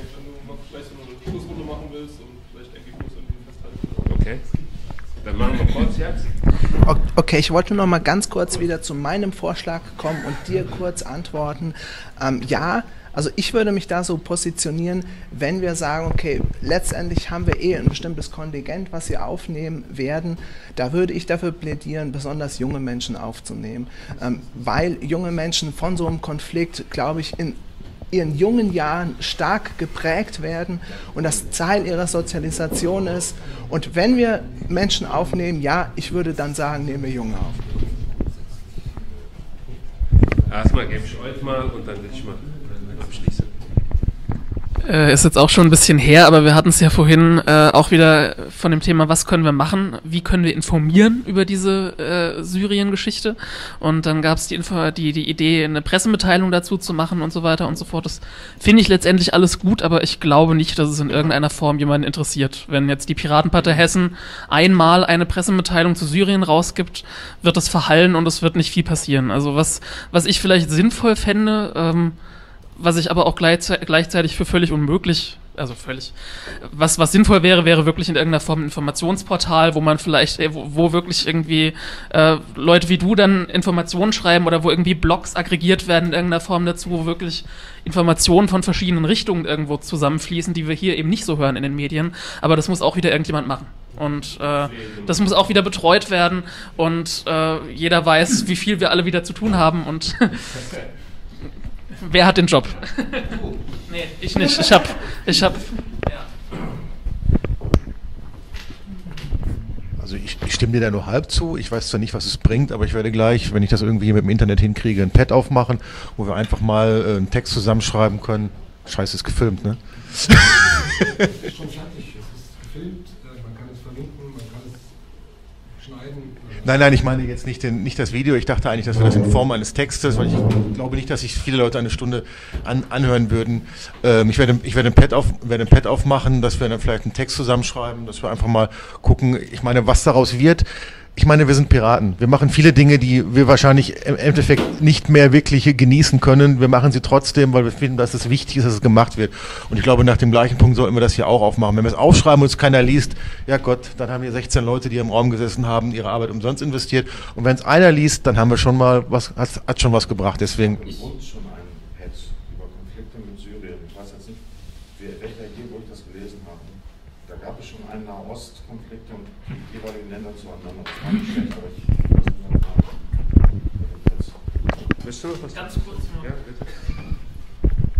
Speaker 1: Okay. Dann machen wir kurz jetzt.
Speaker 8: Okay, ich wollte noch mal ganz kurz wieder zu meinem Vorschlag kommen und dir kurz antworten. Ähm, ja, also ich würde mich da so positionieren, wenn wir sagen, okay, letztendlich haben wir eh ein bestimmtes Kontingent, was wir aufnehmen werden, da würde ich dafür plädieren, besonders junge Menschen aufzunehmen, ähm, weil junge Menschen von so einem Konflikt, glaube ich, in ihren jungen Jahren stark geprägt werden und das Teil ihrer Sozialisation ist. Und wenn wir Menschen aufnehmen, ja, ich würde dann sagen, nehmen wir Junge auf.
Speaker 1: Erstmal gebe ich euch mal und dann will ich mal abschließen.
Speaker 6: Äh, ist jetzt auch schon ein bisschen her, aber wir hatten es ja vorhin äh, auch wieder von dem Thema, was können wir machen, wie können wir informieren über diese äh, Syrien-Geschichte. Und dann gab es die, die, die Idee, eine Pressemitteilung dazu zu machen und so weiter und so fort. Das finde ich letztendlich alles gut, aber ich glaube nicht, dass es in irgendeiner Form jemanden interessiert. Wenn jetzt die Piratenpartei Hessen einmal eine Pressemitteilung zu Syrien rausgibt, wird das verhallen und es wird nicht viel passieren. Also was, was ich vielleicht sinnvoll fände, ähm, was ich aber auch gleichzeitig für völlig unmöglich, also völlig, was, was sinnvoll wäre, wäre wirklich in irgendeiner Form ein Informationsportal, wo man vielleicht, äh, wo, wo wirklich irgendwie äh, Leute wie du dann Informationen schreiben oder wo irgendwie Blogs aggregiert werden in irgendeiner Form dazu, wo wirklich Informationen von verschiedenen Richtungen irgendwo zusammenfließen, die wir hier eben nicht so hören in den Medien. Aber das muss auch wieder irgendjemand machen. Und äh, das muss auch wieder betreut werden und äh, jeder weiß, wie viel wir alle wieder zu tun haben und Wer hat den Job? nee, ich nicht. Ich hab, ich hab, ja.
Speaker 11: Also ich, ich, stimme dir da nur halb zu. Ich weiß zwar nicht, was es bringt, aber ich werde gleich, wenn ich das irgendwie mit dem Internet hinkriege, ein Pad aufmachen, wo wir einfach mal äh, einen Text zusammenschreiben können. Scheiße, ist gefilmt, ne? ist schon fertig. Es ist gefilmt. Äh, man kann es verlinken, man kann es Nein, nein, ich meine jetzt nicht, den, nicht das Video. Ich dachte eigentlich, dass wir das in Form eines Textes, weil ich glaube nicht, dass sich viele Leute eine Stunde an, anhören würden. Ähm, ich werde, ich werde ein, Pad auf, werde ein Pad aufmachen, dass wir dann vielleicht einen Text zusammenschreiben, dass wir einfach mal gucken. Ich meine, was daraus wird ich meine, wir sind Piraten. Wir machen viele Dinge, die wir wahrscheinlich im Endeffekt nicht mehr wirklich genießen können. Wir machen sie trotzdem, weil wir finden, dass es wichtig ist, dass es gemacht wird. Und ich glaube, nach dem gleichen Punkt sollten wir das hier auch aufmachen. Wenn wir es aufschreiben und es keiner liest, ja Gott, dann haben wir 16 Leute, die im Raum gesessen haben, ihre Arbeit umsonst investiert. Und wenn es einer liest, dann haben wir schon mal was, hat, hat schon was gebracht. Deswegen.
Speaker 2: Ich schon ein Pad über Konflikte mit Syrien. Ich weiß jetzt nicht, welcher hier, wo ich das gelesen habe. Da gab es schon einen Nahostkonflikt und die jeweiligen Länder zueinander. Das war nicht schlecht, aber ich
Speaker 6: Willst du was? Ganz kurz nur. Ja, bitte.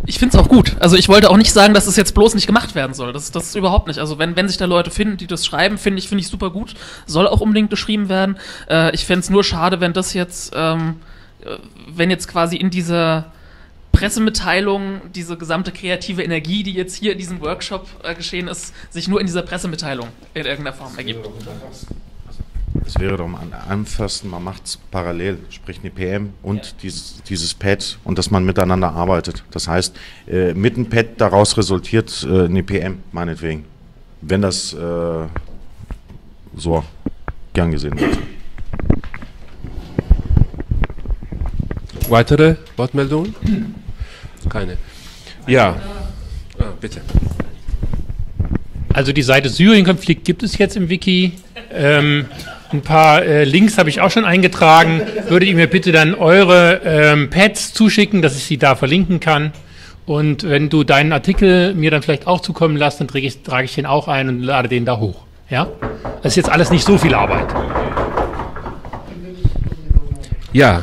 Speaker 6: Ich finde es auch gut. Also ich wollte auch nicht sagen, dass es jetzt bloß nicht gemacht werden soll. Das, das ist überhaupt nicht. Also wenn, wenn sich da Leute finden, die das schreiben, finde ich, finde ich super gut. Soll auch unbedingt geschrieben werden. Äh, ich fände es nur schade, wenn das jetzt, ähm, äh, wenn jetzt quasi in dieser Pressemitteilung, diese gesamte kreative Energie, die jetzt hier in diesem Workshop äh, geschehen ist, sich nur in dieser Pressemitteilung in irgendeiner Form ergibt.
Speaker 13: Es wäre doch am einfachsten, man macht es parallel, sprich eine PM und ja. dieses, dieses Pad und dass man miteinander arbeitet. Das heißt, äh, mit dem Pad daraus resultiert äh, eine PM, meinetwegen. Wenn das äh, so gern gesehen wird.
Speaker 1: Weitere Wortmeldungen? Keine. Ja, ah, bitte.
Speaker 7: Also die Seite Syrien-Konflikt gibt es jetzt im Wiki. Ähm, ein paar äh, Links habe ich auch schon eingetragen. Würdet ihr mir bitte dann eure ähm, Pads zuschicken, dass ich sie da verlinken kann? Und wenn du deinen Artikel mir dann vielleicht auch zukommen lässt, dann trage ich, trage ich den auch ein und lade den da hoch. Ja? Das ist jetzt alles nicht so viel Arbeit.
Speaker 1: Ja.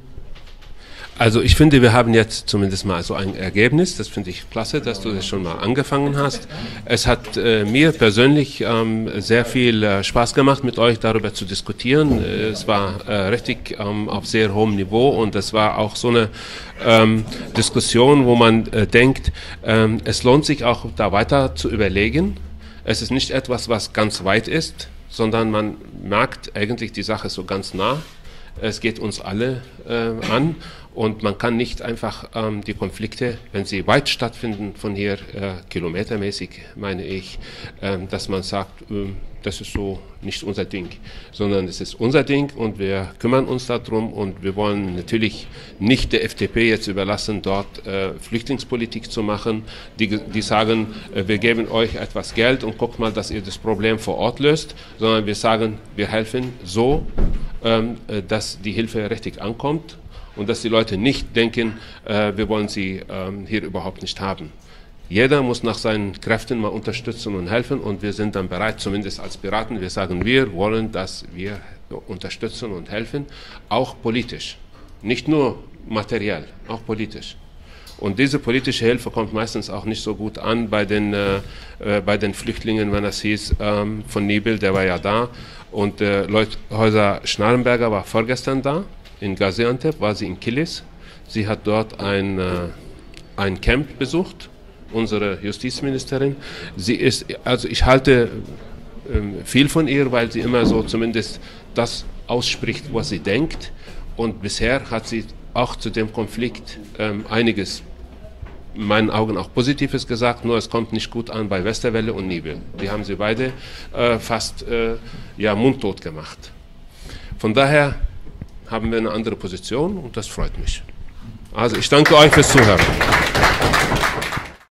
Speaker 1: ich finde, wir haben jetzt zumindest mal so ein Ergebnis. Das finde ich klasse, dass du das schon mal angefangen hast. Es hat äh, mir persönlich ähm, sehr viel äh, Spaß gemacht, mit euch darüber zu diskutieren. Äh, es war äh, richtig ähm, auf sehr hohem Niveau und es war auch so eine ähm, Diskussion, wo man äh, denkt, ähm, es lohnt sich auch da weiter zu überlegen. Es ist nicht etwas, was ganz weit ist, sondern man merkt eigentlich die Sache so ganz nah. Es geht uns alle äh, an und man kann nicht einfach ähm, die Konflikte, wenn sie weit stattfinden von hier, äh, kilometermäßig meine ich, äh, dass man sagt, äh, das ist so nicht unser Ding, sondern es ist unser Ding und wir kümmern uns darum und wir wollen natürlich nicht der FDP jetzt überlassen, dort äh, Flüchtlingspolitik zu machen, die, die sagen, äh, wir geben euch etwas Geld und guckt mal, dass ihr das Problem vor Ort löst, sondern wir sagen, wir helfen so, ähm, äh, dass die Hilfe richtig ankommt und dass die Leute nicht denken, äh, wir wollen sie ähm, hier überhaupt nicht haben. Jeder muss nach seinen Kräften mal unterstützen und helfen und wir sind dann bereit, zumindest als Piraten, wir sagen, wir wollen, dass wir unterstützen und helfen, auch politisch, nicht nur materiell, auch politisch. Und diese politische Hilfe kommt meistens auch nicht so gut an bei den, äh, äh, bei den Flüchtlingen, wenn es hieß, ähm, von Nibel, der war ja da. Und äh, Leuthäuser Schnarrenberger war vorgestern da in Gaziantep, war sie in Kilis. Sie hat dort ein, äh, ein Camp besucht, unsere Justizministerin. Sie ist, also ich halte äh, viel von ihr, weil sie immer so zumindest das ausspricht, was sie denkt. Und bisher hat sie auch zu dem Konflikt ähm, einiges in meinen Augen auch Positives gesagt, nur es kommt nicht gut an bei Westerwelle und Nibel. Die haben sie beide äh, fast äh, ja, mundtot gemacht. Von daher haben wir eine andere Position und das freut mich. Also ich danke euch fürs Zuhören.